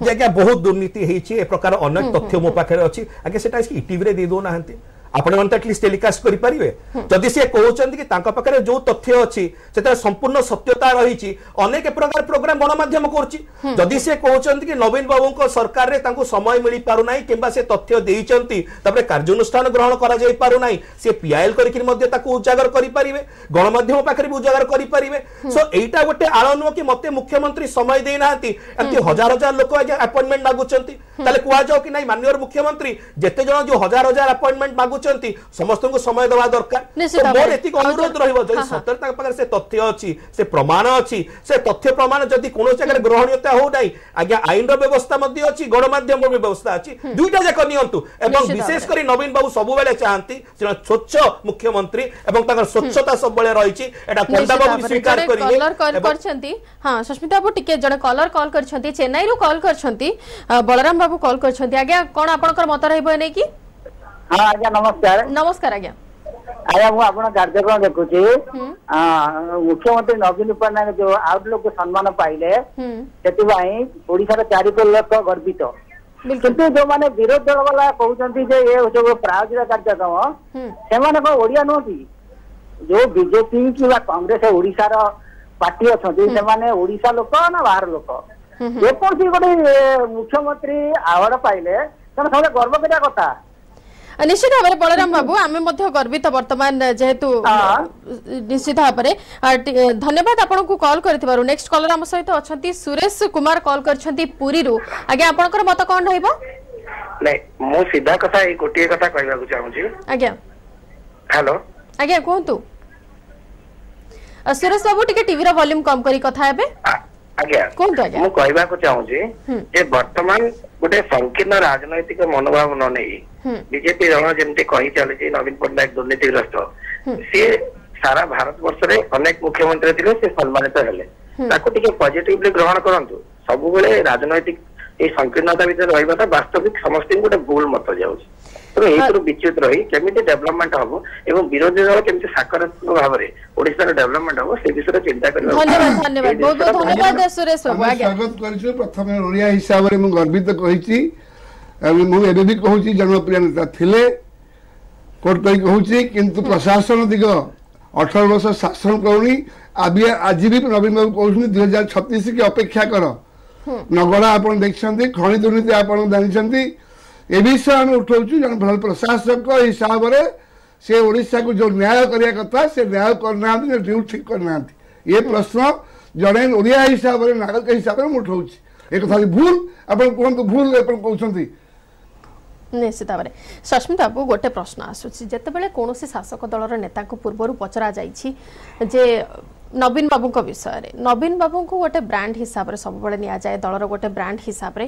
ଯେ ଆଜ୍ଞା ବହୁତ ଦୁର୍ନୀତି ହେଇଛି ଏ ପ୍ରକାର ଅନେକ ତଥ୍ୟ ମୋ ପାଖରେ ଅଛି ଆଜ୍ଞା ସେଟା ଇଟିଭିରେ ଦେଇ ଦେଉନାହାନ୍ତି ଆପଣମାନେ ତ ଆଟଲିଷ୍ଟ ଟେଲିକାଷ୍ଟ କରିପାରିବେ ଯଦି ସେ କହୁଛନ୍ତି କି ତାଙ୍କ ପାଖରେ ଯୋଉ ତଥ୍ୟ ଅଛି ସେଥିରେ ସମ୍ପୂର୍ଣ୍ଣ ସତ୍ୟତା ରହିଛି ଅନେକ ପ୍ରକାର ପ୍ରୋଗ୍ରାମ ଗଣମାଧ୍ୟମ କରୁଛି ଯଦି ସେ କହୁଛନ୍ତି କି ନବୀନ ବାବୁଙ୍କ ସରକାରରେ ତାଙ୍କୁ ସମୟ ମିଳିପାରୁନାହିଁ କିମ୍ବା ସେ ତଥ୍ୟ ଦେଇଛନ୍ତି ତାପରେ କାର୍ଯ୍ୟାନୁଷ୍ଠାନ ଗ୍ରହଣ କରାଯାଇ ପାରୁନାହିଁ ସେ ପିଆଇଏଲ କରିକି ମଧ୍ୟ ତାକୁ ଉଜାଗର କରିପାରିବେ ଗଣମାଧ୍ୟମ ପାଖରେ ବି ଉଜାଗର କରିପାରିବେ ସୋ ଏଇଟା ଗୋଟେ ଆଳ ନୁହଁ କି ମତେ ମୁଖ୍ୟମନ୍ତ୍ରୀ ସମୟ ଦେଇନାହାନ୍ତି ଏମିତି ହଜାର ହଜାର ଲୋକ ଆଜ୍ଞା ଆପଏଣ୍ଟମେଣ୍ଟ ମାଗୁଛନ୍ତି ତାହେଲେ କୁହାଯାଉ କି ନାହିଁ ମାନ୍ୟବର ମୁଖ୍ୟମନ୍ତ୍ରୀ ଯେତେ ଜଣ ଯୋଉ ହଜାର ହଜାର ଆପଏଣ୍ଟମେଣ୍ଟ ମାଗୁଛନ୍ତି କରୁଛନ୍ତି ସମସ୍ତଙ୍କୁ ସମୟ ଦେବା ଦରକାର ମୋର ଏତିକି ଅନୁରୋଧ ରହିବ ଯଦି ସତରେ ତାଙ୍କ ପାଖରେ ସେ ତଥ୍ୟ ଅଛି ସେ ପ୍ରମାଣ ଅଛି ସେ ତଥ୍ୟ ପ୍ରମାଣ ଯଦି କୌଣସି ଜାଗାରେ ଗ୍ରହଣୀୟତା ହଉନାହିଁ ଆଜ୍ଞା ଆଇନର ବ୍ୟବସ୍ଥା ମଧ୍ୟ ଅଛି ଗଣମାଧ୍ୟମର ବ୍ୟବସ୍ଥା ଅଛି ଦୁଇଟା ଯାକ ନିଅନ୍ତୁ ଏବଂ ବିଶେଷ କରି ନବୀନ ବାବୁ ସବୁବେଳେ ଚାହାନ୍ତି ଜଣେ ସ୍ୱଚ୍ଛ ମୁଖ୍ୟମନ୍ତ୍ରୀ ଏବଂ ତାଙ୍କର ସ୍ୱଚ୍ଛତା ସବୁବେଳେ ରହିଛି ଏଟା ପଣ୍ଡା ବାବୁ ସ୍ୱୀକାର କରିବେ କରିଛନ୍ତି ହଁ ସସ୍ମିତା ବାବୁ ଟିକେ ଜଣେ କଲର କଲ୍ କରିଛନ୍ତି ଚେନ୍ନାଇରୁ କଲ୍ କରିଛନ୍ତି ବଳରାମ ବାବୁ କଲ୍ କରିଛନ୍ତି ଆଜ୍ଞା କ'ଣ ଆପଣଙ୍କର ମତ ରହିବ ଏ ନେଇକି ହଁ ଆଜ୍ଞା ନମସ୍କାର ନମସ୍କାର ଆଜ୍ଞା ଆଜ୍ଞା ମୁଁ ଆପଣ କାର୍ଯ୍ୟକ୍ରମ ଦେଖୁଛି ମୁଖ୍ୟମନ୍ତ୍ରୀ ନବୀନ ପଟ୍ଟନାୟକ ଯୋଉ ଲୋକ ସମ୍ମାନ ପାଇଲେ ସେଥିପାଇଁ ଓଡିଶାର ଚାରି କୋଟି ଲୋକ ଗର୍ବିତ କିନ୍ତୁ ଯୋଉମାନେ ବିରୋଧୀ ଦଳ ବାଲା କହୁଛନ୍ତି ଯେ ଏ ସବୁ ପ୍ରାୟୋଜିତ କାର୍ଯ୍ୟକ୍ରମ ସେମାନେ କଣ ଓଡିଆ ନୁହନ୍ତି ଯୋଉ ବିଜେପି କିମ୍ବା କଂଗ୍ରେସ ଓଡିଶାର ପାର୍ଟି ଅଛନ୍ତି ସେମାନେ ଓଡିଶା ଲୋକ ନା ବାହାର ଲୋକ ଯେକୌଣସି ଗୋଟେ ମୁଖ୍ୟମନ୍ତ୍ରୀ ଆୱାର୍ଡ ପାଇଲେ ସେମାନେ ସମସ୍ତେ ଗର୍ବ କରିବା କଥା ନିଶ୍ଚିତ ଭାବରେ ବଳରାମ ବାବୁ ଆମେ ମଧ୍ୟ ଗର୍ବିତ ବର୍ତ୍ତମାନ ଯେହେତୁ ନିଶ୍ଚିତ ଭାବରେ ଧନ୍ୟବାଦ ଆପଣଙ୍କୁ କଲ୍ କରିଥିବାରୁ ନେକ୍ସଟ କଲର ଆମ ସହିତ ଅଛନ୍ତି ସୁରେଶ କୁମାର କଲ୍ କରିଛନ୍ତି ପୁରୀରୁ ଆଜ୍ଞା ଆପଣଙ୍କର ମତ କଣ ରହିବ ନାଇଁ ମୁଁ ସିଧା କଥା ଏଇ ଗୋଟିଏ କଥା କହିବାକୁ ଚାହୁଁଛି ଆଜ୍ଞା ହ୍ୟାଲୋ ଆଜ୍ଞା କୁହନ୍ତୁ ସୁରେଶ ବାବୁ ଟିକେ ଟିଭିର ଭଲ୍ୟୁମ୍ କମ୍ କରି କଥା ହେବେ ଆଜ୍ଞା ମୁଁ କହିବାକୁ ଚାହୁଁଛି ଯେ ବର୍ତ୍ତମାନ ଗୋଟେ ସଂକୀର୍ଣ୍ଣ ରାଜନୈତିକ ମନୋଭାବ ନ ନେଇ ବିଜେପି ଦଳ ଯେମିତି କହି ଚାଲିଛି ନବୀନ ପଟ୍ଟନାୟକ ଦୁର୍ନୀତିଗ୍ରସ୍ତ ସିଏ ସାରା ଭାରତ ବର୍ଷରେ ଅନେକ ମୁଖ୍ୟମନ୍ତ୍ରୀ ଥିଲେ ସେ ସମ୍ମାନିତ ହେଲେ ତାକୁ ଟିକେ ପଜିଟିଭଲି ଗ୍ରହଣ କରନ୍ତୁ ସବୁବେଳେ ରାଜନୈତିକ ଏଇ ସଂକୀର୍ଣ୍ଣତା ଭିତରେ ରହିବାଟା ବାସ୍ତବିକ ସମସ୍ତଙ୍କୁ ଗୋଟେ ଭୁଲ ମତ ଯାଉଛି ତେଣୁ ଏଇଥିରୁ ବିଚ୍ୟୁତ ରହି କେମିତି ଡେଭଲପମେଣ୍ଟ ହବ ଏବଂ ବିରୋଧୀ ଦଳ କେମିତି ସାକାରାତ୍ମକ ଭାବରେ ଓଡିଶାର ଡେଭଲପମେଣ୍ଟ ହବ ସେ ବିଷୟରେ ଚିନ୍ତା କରିବା ପ୍ରଥମେ ଓଡ଼ିଆ ହିସାବରେ ମୁଁ ଗର୍ବିତ କହିଛି ଏବଂ ମୁଁ ଏବେ ବି କହୁଛି ଜନପ୍ରିୟ ନେତା ଥିଲେ କୋର୍ଟ ପାଇଁ କହୁଛି କିନ୍ତୁ ପ୍ରଶାସନ ଦିଗ ଅଠର ବର୍ଷ ଶାସନ କରୁଣି ଆଜି ଆଜି ବି ନବୀନ ବାବୁ କହୁଛନ୍ତି ଦୁଇ ହଜାର ଛତିଶ କି ଅପେକ୍ଷା କର ନଗଡ଼ା ଆପଣ ଦେଖିଛନ୍ତି ଖଣି ଦୁର୍ନୀତି ଆପଣ ଜାଣିଛନ୍ତି ଏ ବିଷୟ ଆମେ ଉଠାଉଛୁ ଜଣେ ଭଲ ପ୍ରଶାସକ ହିସାବରେ ସେ ଓଡ଼ିଶାକୁ ଯେଉଁ ନ୍ୟାୟ କରିବା କଥା ସେ ନ୍ୟାୟ କରିନାହାନ୍ତି ଡ୍ୟୁଟି ଠିକ୍ କରିନାହାନ୍ତି ଏ ପ୍ରଶ୍ନ ଜଣେ ଓଡ଼ିଆ ହିସାବରେ ନାଗରିକ ହିସାବରେ ମୁଁ ଉଠାଉଛି ଏ କଥା ଭୁଲ ଆପଣ କୁହନ୍ତୁ ଭୁଲ ଆପଣ କହୁଛନ୍ତି ନିଶ୍ଚିତ ଭାବରେ ସସ୍ମିତାବାବୁ ଗୋଟେ ପ୍ରଶ୍ନ ଆସୁଛି ଯେତେବେଳେ କୌଣସି ଶାସକ ଦଳର ନେତାଙ୍କୁ ପୂର୍ବରୁ ପଚରାଯାଇଛି ଯେ ନବୀନ ବାବୁଙ୍କ ବିଷୟରେ ନବୀନ ବାବୁଙ୍କୁ ଗୋଟେ ବ୍ରାଣ୍ଡ ହିସାବରେ ସବୁବେଳେ ନିଆଯାଏ ଦଳର ଗୋଟେ ବ୍ରାଣ୍ଡ ହିସାବରେ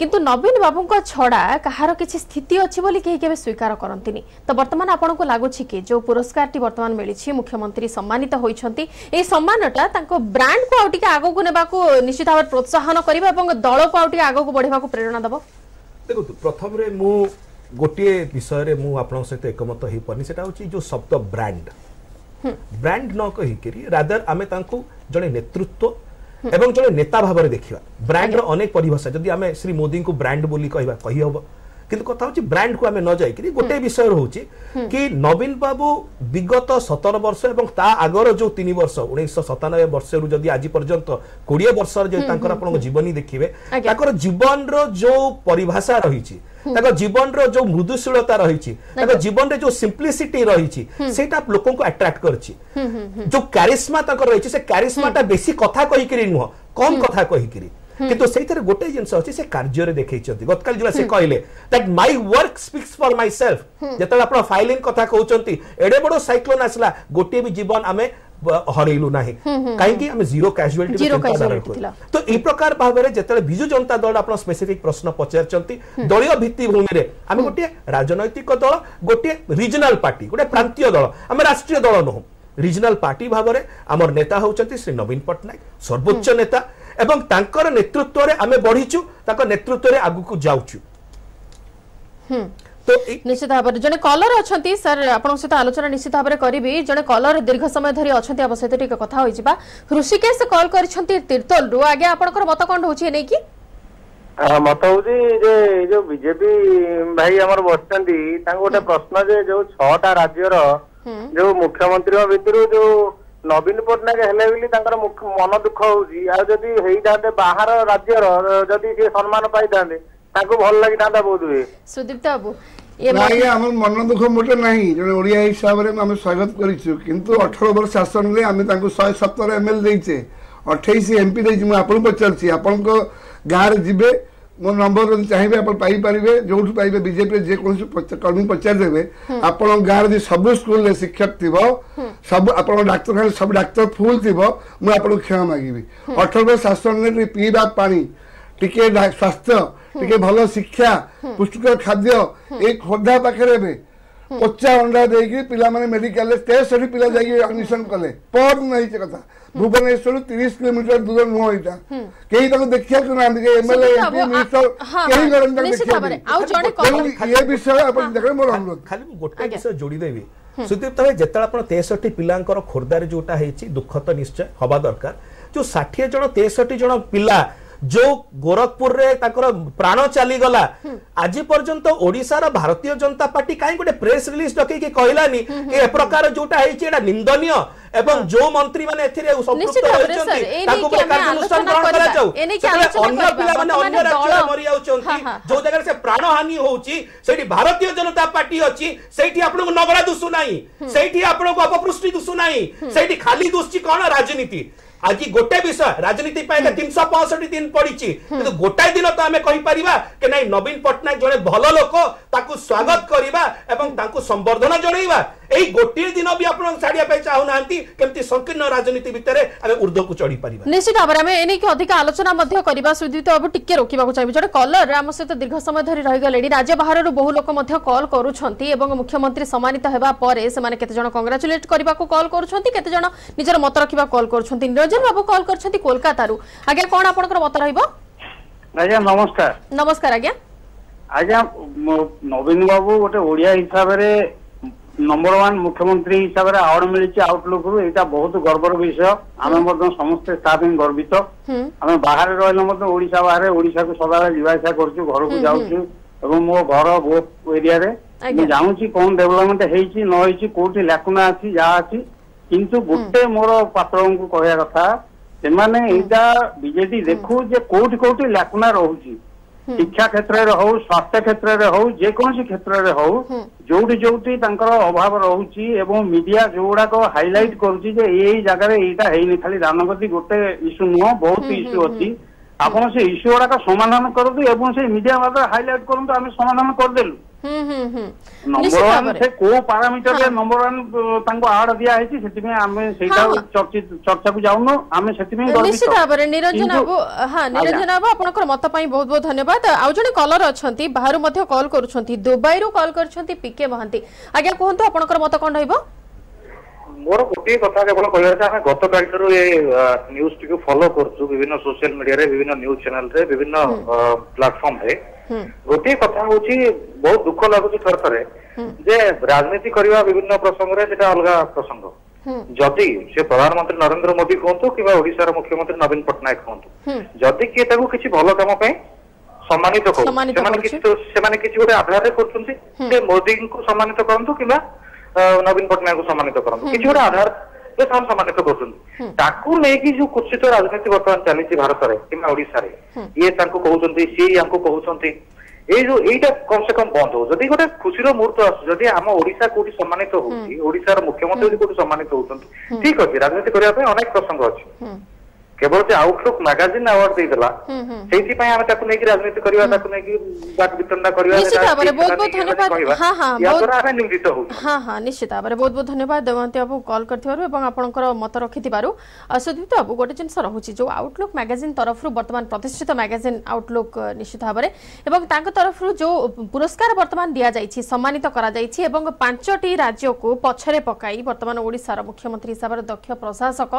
କିନ୍ତୁ ନବୀନ ବାବୁଙ୍କ ଛଡ଼ା କାହାର କିଛି ସ୍ଥିତି ଅଛି ବୋଲି କେହି କେବେ ସ୍ୱୀକାର କରନ୍ତିନି ତ ବର୍ତ୍ତମାନ ଆପଣଙ୍କୁ ଲାଗୁଛି କି ଯେଉଁ ପୁରସ୍କାରଟି ବର୍ତ୍ତମାନ ମିଳିଛି ମୁଖ୍ୟମନ୍ତ୍ରୀ ସମ୍ମାନିତ ହୋଇଛନ୍ତି ଏହି ସମ୍ମାନଟା ତାଙ୍କ ବ୍ରାଣ୍ଡକୁ ଆଉ ଟିକେ ଆଗକୁ ନେବାକୁ ନିଶ୍ଚିତ ଭାବରେ ପ୍ରୋତ୍ସାହନ କରିବ ଏବଂ ଦଳକୁ ଆଉ ଟିକେ ଆଗକୁ ବଢ଼ିବାକୁ ପ୍ରେରଣା ଦେବ ᱛᱮᱠᱚᱛᱩ প্ৰথমৰে মু গটিয়ে বিষয়ৰে মু আপোনাক সৈতে একমত হ'ই পৰনি seta হ'চি যো শব্দ ব্ৰেণ্ড ব্ৰেণ্ড ন কহি কৰি ৰাদ্ৰ আমি তান্তু জলে নেতৃত্ব এবং জলে নেতা ভাবৰে দেখিবা ব্ৰেণ্ডৰ अनेक পৰিভাষা যদি আমি શ્રી মোদীক ব্ৰেণ্ড বুলি ক'ইবা ক'ই হব କିନ୍ତୁ କଥା ହେଉଛି ବ୍ରାଣ୍ଡକୁ ଆମେ ନ ଯାଇକିରି ଗୋଟେ ବିଷୟ ରହୁଛି କି ନବୀନ ବାବୁ ବିଗତ ସତର ବର୍ଷ ଏବଂ ତା ଆଗର ଯେଉଁ ତିନି ବର୍ଷ ଉଣେଇଶହ ସତାନବେ ବର୍ଷରୁ ଯଦି ଆଜି ପର୍ଯ୍ୟନ୍ତ କୋଡ଼ିଏ ବର୍ଷର ଯଦି ତାଙ୍କର ଆପଣଙ୍କ ଜୀବନୀ ଦେଖିବେ ତାଙ୍କର ଜୀବନର ଯେଉଁ ପରିଭାଷା ରହିଛି ତାଙ୍କ ଜୀବନର ଯୋଉ ମୃଦୁଶୀଳତା ରହିଛି ତାଙ୍କ ଜୀବନରେ ଯୋଉ ସିମ୍ପ୍ଲିସିଟି ରହିଛି ସେଇଟା ଲୋକଙ୍କୁ ଆଟ୍ରାକ୍ଟ କରିଛି ଯୋଉ କାରିସ୍ମା ତାଙ୍କର ରହିଛି ସେ କାରିସ୍ମାଟା ବେଶୀ କଥା କହିକିରି ନୁହଁ କମ୍ କଥା କହିକିରି କିନ୍ତୁ ସେଇଥିରେ ଗୋଟେ ଜିନିଷ ଅଛି ସେ କାର୍ଯ୍ୟରେ ଦେଖେଇଛନ୍ତି ଗତକାଲି ଯୋଉଟା ସେ କହିଲେ that my work speaks for myself ଯେତେବେଳେ ଆପଣ ଫାଇଲିଂ କଥା କହୁଛନ୍ତି ଏଡେ ବଡ ସାଇକ୍ଲୋନ୍ ଆସିଲା ଗୋଟିଏ ବି ଜୀବନ ଆମେ ହରେଇଲୁ ନାହିଁ କାହିଁକି ଆମେ ଜିରୋ କ୍ୟାଜୁଆଲିଟି ତ ଏଇ ପ୍ରକାର ଭାବରେ ଯେତେବେଳେ ବିଜୁ ଜନତା ଦଳ ଆପଣ ସ୍ପେସିଫିକ୍ ପ୍ରଶ୍ନ ପଚାରିଛନ୍ତି ଦଳୀୟ ଭିତ୍ତିଭୂମିରେ ଆମେ ଗୋଟିଏ ରାଜନୈତିକ ଦଳ ଗୋଟିଏ ରିଜନାଲ ପାର୍ଟି ଗୋଟିଏ ପ୍ରାନ୍ତୀୟ ଦଳ ଆମେ ରାଷ୍ଟ୍ରୀୟ ଦଳ ନୁହଁ ରିଜନାଲ ପାର୍ଟି ଭାବରେ ଆମର ନେତା ହେଉଛନ୍ତି ଶ୍ରୀ ନବୀନ ପଟ୍ଟନାୟକ ସର୍ବୋଚ୍ଚ ନେତା এবং তাঁকর নেতৃত্বরে আমি বড়িছু তাঁক নেতৃত্বরে আগুকু যাওছু তো নিশ্চিত ভাবে জন কলর অনেক স্যার আপনার সহ আলোচনা নিশ্চিত ভাবে করবি জন কলর দীর্ঘ সময় ধর অনেক আমার সহ টিকি কথা হয়ে যা ঋষিকেশ কল করছেন তীর্তোল রু আজ্ঞা আপনার মত কণ রয়েছে নেই কি ମତ ହଉଛି ଯେ ଏଇ ଯୋଉ ବିଜେପି ଭାଇ ଆମର ବସିଛନ୍ତି ତାଙ୍କୁ প্রশ্ন যে যে ଯୋଉ রাজ্যর যে মুখ্যমন্ত্রী ভিতর যে ନବୀନ ପଟ୍ଟନାୟକ ହେଲେ ବୋଲି ତାଙ୍କର ମନ ଦୁଃଖ ହଉଛି ଆଉ ଯଦି ହେଇଥାନ୍ତେ ବାହାର ରାଜ୍ୟର ଯଦି ସେ ସମ୍ମାନ ପାଇଥାନ୍ତେ ତାଙ୍କୁ ଭଲ ଲାଗିଥାନ୍ତା ବହୁତ ହୁଏ ସୁଦୀପ୍ତ ବାବୁ ନାଇଁ ଆମ ମନ ଦୁଃଖ ମୋଟେ ନାହିଁ ଜଣେ ଓଡ଼ିଆ ହିସାବରେ ଆମେ ସ୍ୱାଗତ କରିଛୁ କିନ୍ତୁ ଅଠର ବର୍ଷ ଶାସନରେ ଆମେ ତାଙ୍କୁ ଶହେ ସତର ଏମ୍ ଏଲ୍ ଦେଇଛେ ଅଠେଇଶ ଏମ୍ପି ଦେଇଛି ମୁଁ ଆପଣଙ୍କୁ ପଚାରୁଛି ଆପଣଙ୍କ ଗାଁରେ ଯିବେ ମୋ ନମ୍ବର ଯଦି ଚାହିଁବେ ଆପଣ ପାଇପାରିବେ ଯୋଉଠୁ ପାଇବେ ବିଜେପିରେ ଯେକୌଣସି କର୍ମୀ ପଚାରିଦେବେ ଆପଣଙ୍କ ଗାଁରେ ଯଦି ସବୁ ସ୍କୁଲରେ ଶିକ୍ଷକ ଥିବ ସବୁ ଆପଣଙ୍କ ଡାକ୍ତରଖାନାରେ ସବୁ ଡାକ୍ତର ଫୁଲ ଥିବ ମୁଁ ଆପଣଙ୍କୁ କ୍ଷମା ମାଗିବି ଅଠରଶହ ଶାସନରେ ପିଇବା ପାଣି ଟିକେ ସ୍ୱାସ୍ଥ୍ୟ ଟିକେ ଭଲ ଶିକ୍ଷା ପୁଷ୍ଟିକର ଖାଦ୍ୟ ଏଇ ଖୋର୍ଦ୍ଧା ପାଖରେ ଏବେ ପଚା ଅଣ୍ଡା ଦେଇକି ପିଲାମାନେ ମେଡିକାଲରେ ତେଷଠି ପିଲା ଯାଇକି ଆଡମିସନ କଲେ ପର ଦିନ ହେଇଛି କଥା ଭୁବନେଶ୍ୱରରୁ ତିରିଶ କିଲୋମିଟର ଦୂର ନୁହଁ ଏଇଟା କେହି ତାକୁ ଦେଖିବାକୁ ନାହାନ୍ତି ଏମଏଲଏ ଏମପି ମିନିଷ୍ଟର କେହି ଜଣେ ଏ ବିଷୟ ଆପଣ ଦେଖନ୍ତୁ ମୋର ଅନୁରୋଧ ଖାଲି ମୁଁ ଗୋଟେ ବିଷୟ ଯୋଡ଼ିଦେବି ସୁଦୀପ ତମେ ଯେତେବେଳେ ଆପଣ ତେଷଠି ପିଲାଙ୍କର ଖୋର୍ଦ୍ଧାରେ ଯୋଉଟା ହେଇଛି ଦୁଃଖ ତ ନିଶ୍ଚୟ ହବା ଦରକାର ଯୋଉ ଷାଠିଏ ଜଣ ତେଷଠି ଜଣ ପିଲା ଯୋଉ ଗୋରଖପୁରରେ ତାଙ୍କର ପ୍ରାଣ ଚାଲିଗଲା ଆଜି ପର୍ଯ୍ୟନ୍ତ ଓଡିଶାର ଭାରତୀୟ ଜନତା ପାର୍ଟି କାହିଁ ଗୋଟେ ପ୍ରେସ ରିଲିଜ ଡକେଇକି କହିଲାନି ଏ ପ୍ରକାର ଯୋଉଟା ହେଇଛି ଏଇଟା ନିନ୍ଦନୀୟ ଏବଂ ଯୋଉ ମନ୍ତ୍ରୀମାନେ ଏଥିରେ ସମ୍ପୃକ୍ତ ହୋଇଛନ୍ତି ତାଙ୍କ ଉପରେ କାର୍ଯ୍ୟାନୁଷ୍ଠାନ ଗ୍ରହଣ କରାଯାଉ ଅନ୍ୟ ପିଲାମାନେ ଅନ୍ୟ ରାଜ୍ୟରେ ମରିଯାଉଛନ୍ତି ଯୋଉ ଜାଗାରେ ସେ ପ୍ରାଣହାନି ହଉଛି ସେଇଠି ଭାରତୀୟ ଜନତା ପାର୍ଟି ଅଛି ସେଇଠି ଆପଣଙ୍କୁ ନଗରା ଦୁଷୁ ନାହିଁ ସେଇଠି ଆପଣଙ୍କୁ ଅପପୃଷ୍ଟି ଦୁଷୁ ନାହିଁ ସେଇଠି ଖାଲି ଦୁଷୁଛି କଣ ରାଜନୀତି ଆଜି ଗୋଟେ ବିଷୟ ରାଜନୀତି ପାଇଁ ତିନିଶହ ପଞ୍ଚଷଠି ଦିନ ପଡିଛି କିନ୍ତୁ ଗୋଟାଏ ଦିନ ତ ଆମେ କହିପାରିବା କି ନାଇଁ ନବୀନ ପଟ୍ଟନାୟକ ଜଣେ ଭଲ ଲୋକ ତାକୁ ସ୍ଵାଗତ କରିବା ଏବଂ ତାଙ୍କୁ ସମ୍ବର୍ଦ୍ଧନା ଜଣେଇବା এই ଗୋଟିଏ ଦିନ ବି ଆପଣ ଛାଡ଼ିବା ପାଇଁ ଚାହୁଁନାହାନ୍ତି କେମିତି ସଂକୀର୍ଣ୍ଣ ରାଜନୀତି ଭିତରେ ଆମେ ଉର୍ଦ୍ଧ୍ୱକୁ ଚଢ଼ିପାରିବା ନିଶ୍ଚିତ ଭାବରେ ଆମେ ଏନେଇକି ଅଧିକ ଆଲୋଚନା ମଧ୍ୟ କରିବା ସୁଦିତ ବାବୁ ଟିକେ ରୋକିବାକୁ ଚାହିଁବି ଜଣେ କଲର ଆମ ସହିତ ଦୀର୍ଘ ସମୟ ଧରି ରହିଗଲେଣି ରାଜ୍ୟ ବାହାରରୁ ବହୁ ଲୋକ ମଧ୍ୟ କଲ୍ କରୁଛନ୍ତି ଏବଂ ମୁଖ୍ୟମନ୍ତ୍ରୀ ସମ୍ମାନିତ ହେବା ପରେ ସେମାନେ କେତେଜଣ କଂଗ୍ରାଚୁଲେଟ୍ କରିବାକୁ କଲ୍ କରୁଛନ୍ତି କେତେଜଣ ନିଜର ମତ ରଖିବା କଲ୍ କରୁଛନ୍ତି ନିରଞ୍ଜନ ବାବୁ କଲ୍ କରିଛନ୍ତି କୋଲକାତାରୁ ଆଜ୍ଞା କ'ଣ ଆପଣଙ୍କର ମତ ରହିବ ଆଜ୍ଞା ନମସ୍କାର ନମସ୍କାର ଆଜ୍ଞା ଆଜ୍ଞା ନବୀନ ବାବୁ ଗୋଟେ ଓଡ଼ିଆ ହିସାବରେ ନମ୍ବର ୱାନ୍ ମୁଖ୍ୟମନ୍ତ୍ରୀ ହିସାବରେ ଆୱାର୍ଡ ମିଳିଛି ଆଉଟଲୁକରୁ ଏଇଟା ବହୁତ ଗର୍ବର ବିଷୟ ଆମେ ମଧ୍ୟ ସମସ୍ତେ ତା ପାଇଁ ଗର୍ବିତ ଆମେ ବାହାରେ ରହିଲେ ମଧ୍ୟ ଓଡ଼ିଶା ବାହାରେ ଓଡ଼ିଶାକୁ ସଦାବେଳେ ଯିବା ଆସିବା କରୁଛୁ ଘରକୁ ଯାଉଛୁ ଏବଂ ମୋ ଘର ଏରିଆରେ ମୁଁ ଜାଣୁଛି କଣ ଡେଭଲପମେଣ୍ଟ ହେଇଛି ନ ହେଇଛି କୋଉଠି ଲାକୁନା ଅଛି ଯାହା ଅଛି କିନ୍ତୁ ଗୋଟେ ମୋର ପାତ୍ରଙ୍କୁ କହିବା କଥା ସେମାନେ ଏଇଟା ବିଜେଡି ଦେଖୁ ଯେ କୋଉଠି କୋଉଠି ଲାକୁନା ରହୁଛି ଶିକ୍ଷା କ୍ଷେତ୍ରରେ ହଉ ସ୍ୱାସ୍ଥ୍ୟ କ୍ଷେତ୍ରରେ ହଉ ଯେକୌଣସି କ୍ଷେତ୍ରରେ ହଉ ଯୋଉଠି ଯୋଉଠି ତାଙ୍କର ଅଭାବ ରହୁଛି ଏବଂ ମିଡିଆ ଯୋଉଗୁଡାକ ହାଇଲାଇଟ କରୁଛି ଯେ ଏଇ ଜାଗାରେ ଏଇଟା ହେଇନି ଖାଲି ଦାନଗତି ଗୋଟେ ଇସ୍ୟୁ ନୁହଁ ବହୁତ ଇସ୍ୟୁ ଅଛି ଆପଣ ସେ ଇସ୍ୟୁ ଗୁଡାକ ସମାଧାନ କରନ୍ତୁ ଏବଂ ସେ ମିଡିଆ ମାଧ୍ୟମରେ ହାଇଲାଇଟ କରନ୍ତୁ ଆମେ ସମାଧାନ କରିଦେଲୁ ନମ୍ବର ୱାନ୍ ସେ କୋଉ ପାରାମିଟରରେ ନମ୍ବର ୱାନ୍ ତାଙ୍କୁ ଆୱାର୍ଡ ଦିଆହେଇଛି ସେଥିପାଇଁ ଆମେ ସେଇଟା ଚର୍ଚ୍ଚାକୁ ଯାଉନୁ ଆମେ ସେଥିପାଇଁ ନିଶ୍ଚିତ ଭାବରେ ନିରଞ୍ଜନ ବାବୁ ହଁ ନିରଞ୍ଜନ ବାବୁ ଆପଣଙ୍କର ମତ ପାଇଁ ବହୁତ ବହୁତ ଧନ୍ୟବାଦ ଆଉ ଜଣେ କଲର ଅଛନ୍ତି ବାହାରୁ ମଧ୍ୟ କଲ୍ କରୁଛନ୍ତି ଦୁବାଇରୁ କଲ୍ କରିଛନ୍ତି ପିକେ ମହାନ୍ତି ଆଜ୍ଞା କୁହନ୍ତୁ ଆପଣଙ୍କର ମତ କଣ ରହିବ ମୋର ଗୋଟିଏ କଥା କେବଳ କହିବାର ଯେ ଆମେ ଗତକାଲିଠାରୁ ଏ ନ୍ୟୁଜଟିକୁ ଫଲୋ କରୁଛୁ ବିଭିନ୍ନ ସୋସିଆଲ ମିଡିଆରେ ବିଭିନ୍ନ ନ୍ୟୁଜ ଚ୍ୟାନେଲରେ ବିଭିନ୍ନ ପ୍ଲାଟଫର୍ମରେ ଗୋଟିଏ କଥା ହଉଛି ବହୁତ ଦୁଃଖ ଲାଗୁଛି ଥରେ ଥରେ ଯେ ରାଜନୀତି କରିବା ବିଭିନ୍ନ ପ୍ରସଙ୍ଗରେ ସେଟା ଅଲଗା ପ୍ରସଙ୍ଗ ଯଦି ସେ ପ୍ରଧାନମନ୍ତ୍ରୀ ନରେନ୍ଦ୍ର ମୋଦି କୁହନ୍ତୁ କିମ୍ବା ଓଡ଼ିଶାର ମୁଖ୍ୟମନ୍ତ୍ରୀ ନବୀନ ପଟ୍ଟନାୟକ କୁହନ୍ତୁ ଯଦି କିଏ ତାକୁ କିଛି ଭଲ କାମ ପାଇଁ ସମ୍ମାନିତ କରୁ ସେମାନେ କିଛି ସେମାନେ କିଛି ଗୋଟେ ଆଧାରରେ କରୁଛନ୍ତି ସେ ମୋଦିଙ୍କୁ ସମ୍ମାନିତ କରନ୍ତୁ କିମ୍ବା ନବୀନ ପଟ୍ଟନାୟକଙ୍କୁ ସମ୍ମାନିତ କରନ୍ତୁ କିଛି ଗୋଟେ ଆଧାର ସେମାନେ ସମ୍ମାନିତ କରୁଛନ୍ତି ତାକୁ ନେଇକି ଯୋଉ କୁଚିତ ରାଜନୀତି ବର୍ତ୍ତମାନ ଚାଲିଛି ଭାରତରେ କିମ୍ବା ଓଡିଶାରେ ଇଏ ତାଙ୍କୁ କହୁଛନ୍ତି ସିଏ ୟାଙ୍କୁ କହୁଛନ୍ତି ଏଇ ଯୋଉ ଏଇଟା କମ ସେ କମ ବନ୍ଦ ହଉ ଯଦି ଗୋଟେ ଖୁସିର ମୁହୂର୍ତ୍ତ ଆସୁଛି ଯଦି ଆମ ଓଡିଶା କୋଉଠି ସମ୍ମାନିତ ହଉଛି ଓଡିଶାର ମୁଖ୍ୟମନ୍ତ୍ରୀ କୋଉଠି ସମ୍ମାନିତ ହଉଛନ୍ତି ଠିକ ଅଛି ରାଜନୀତି କରିବା ପାଇଁ ଅନେକ ପ୍ରସଙ୍ଗ ଅଛି কেবল যে ଆଉଟଲୁକ ମ୍ୟାଗାଜିନ ଆୱାର୍ଡ ଦେଇଦେଲା ସେଇଥିପାଇଁ ଆମେ ତାକୁ ନେଇକି ରାଜନୀତି କରିବା ତାକୁ ନେଇକି ବାଟ ବିତଣ୍ଡା କରିବା ନିଶ୍ଚିତ ଭାବରେ ବହୁତ ବହୁତ ଧନ୍ୟବାଦ ହଁ ହଁ ବହୁତ ଆମେ ନିନ୍ଦିତ ହଉ ହଁ ହଁ ନିଶ୍ଚିତ ଭାବରେ ବହୁତ ବହୁତ ଧନ୍ୟବାଦ ଦେବନ୍ତି ବାବୁ କଲ୍ କରିଥିବାରୁ ଏବଂ ଆପଣଙ୍କର ମତ ରଖିଥିବାରୁ ସୁଦୀପ୍ତ ବାବୁ ଗୋଟେ ଜିନିଷ ରହୁଛି ଯେଉଁ ଆଉଟଲୁକ ମ୍ୟାଗାଜିନ ତରଫରୁ ବର୍ତ୍ତମାନ ପ୍ରତିଷ୍ଠିତ ମ୍ୟାଗାଜିନ ଆଉଟଲୁକ ନିଶ୍ଚିତ ଭାବରେ ଏବଂ ତାଙ୍କ ତରଫରୁ ଯେଉଁ ପୁରସ୍କାର ବର୍ତ୍ତମାନ ଦିଆଯାଇଛି ସମ୍ମାନିତ କରାଯାଇଛି ଏବଂ ପାଞ୍ଚଟି ରାଜ୍ୟକୁ ପଛରେ ପକାଇ ବର୍ତ୍ତମାନ ଓଡ଼ିଶାର ମୁଖ୍ୟମନ୍ତ୍ରୀ ହିସାବରେ ଦକ୍ଷ ପ୍ରଶାସକ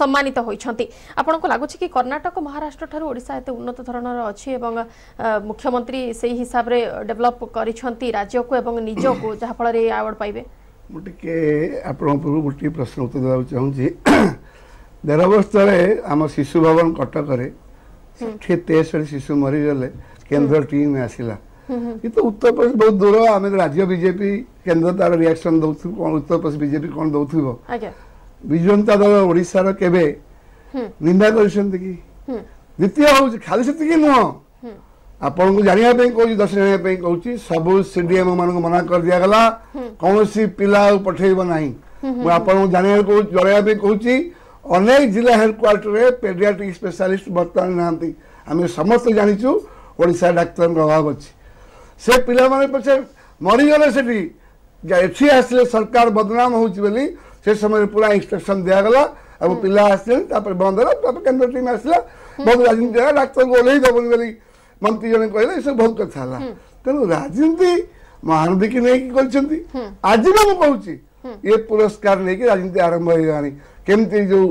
ସମ୍ମାନିତ ହୋଇଛନ୍ତି ଆପଣଙ୍କୁ ଲାଗୁଛି କି କର୍ଣ୍ଣାଟକ ମହାରାଷ୍ଟ୍ର ଠାରୁ ଓଡ଼ିଶା ଏତେ ଉନ୍ନତ ଧରଣର ଅଛି ଏବଂ ମୁଖ୍ୟମନ୍ତ୍ରୀ ସେହି ହିସାବରେ ଡେଭଲପ୍ କରିଛନ୍ତି ରାଜ୍ୟକୁ ଏବଂ ନିଜକୁ ଯାହାଫଳରେ ଏ ଆୱାର୍ଡ଼ ପାଇବେ ମୁଁ ଟିକେ ଆପଣଙ୍କ ପୂର୍ବରୁ ଗୋଟିଏ ପ୍ରଶ୍ନ ଉତ୍ତର ଦେବାକୁ ଚାହୁଁଛି ଦେଢ଼ ବର୍ଷରେ ଆମ ଶିଶୁ ଭବନ କଟକରେ ଷାଠିଏ ତେଷଠି ଶିଶୁ ମରିଗଲେ କେନ୍ଦ୍ର ଟିମ୍ ଆସିଲା କିନ୍ତୁ ଉତ୍ତରପ୍ରଦେଶ ବହୁତ ଦୂର ଆମେ ରାଜ୍ୟ ବିଜେପି କେନ୍ଦ୍ର ତାର ରିଆକ୍ସନ୍ ଦେଉଥିବ କ'ଣ ଉତ୍ତରପ୍ରଦେଶ ବିଜେପି କ'ଣ ଦେଉଥିବ ବିଜୁ ଜନତା ଦଳ ଓଡ଼ିଶାର କେବେ हम्म। निंदा कर द्वितीय हूँ खाली से नुह हम्म। आप जानवाप कह दर्श जाना कहती सब सी डी एम मान मना कर दिया हम्म। कौन सी पिला पठेब ना मुझे जाना जनवाप अनेक जिला हेडक्वार्टर पेडियाट्रिक स्पेशलिस्ट बर्तमान नहांती आम समस्त जाचु ओडा डाक्तर अभाव अच्छे से पिला पचे मरीगले से एटी सरकार बदनाम होली समय पूरा इन्स्ट्रक्शन दिगला अब ಪಿಲ್ಲಾ ಅಷ್ಟೇ ତାପରେ ବନ୍ଦ ହେଲା ତାପରେ କେନ୍ଦ୍ର ଟିମ୍ ଆସିଲା ବହୁତ ରାଜନୀତି ହେଲା ଡାକ୍ତର ଓହ୍ଲେଇ ଦେବନି ବୋଲି ମନ୍ତ୍ରୀ ଜଣେ କହିଲେ ଏସବୁ ବହୁତ କଥା ହେଲା ତେଣୁ ରାଜନୀତି ମହାନଦୀକି ନେଇକି କରିଛନ୍ତି ଆଜି ବି ମୁଁ କହୁଛି ଏ ପୁରସ୍କାର ନେଇକି ରାଜନୀତି ଆରମ୍ଭ ହେଇଗଲାଣି କେମିତି ଯୋଉ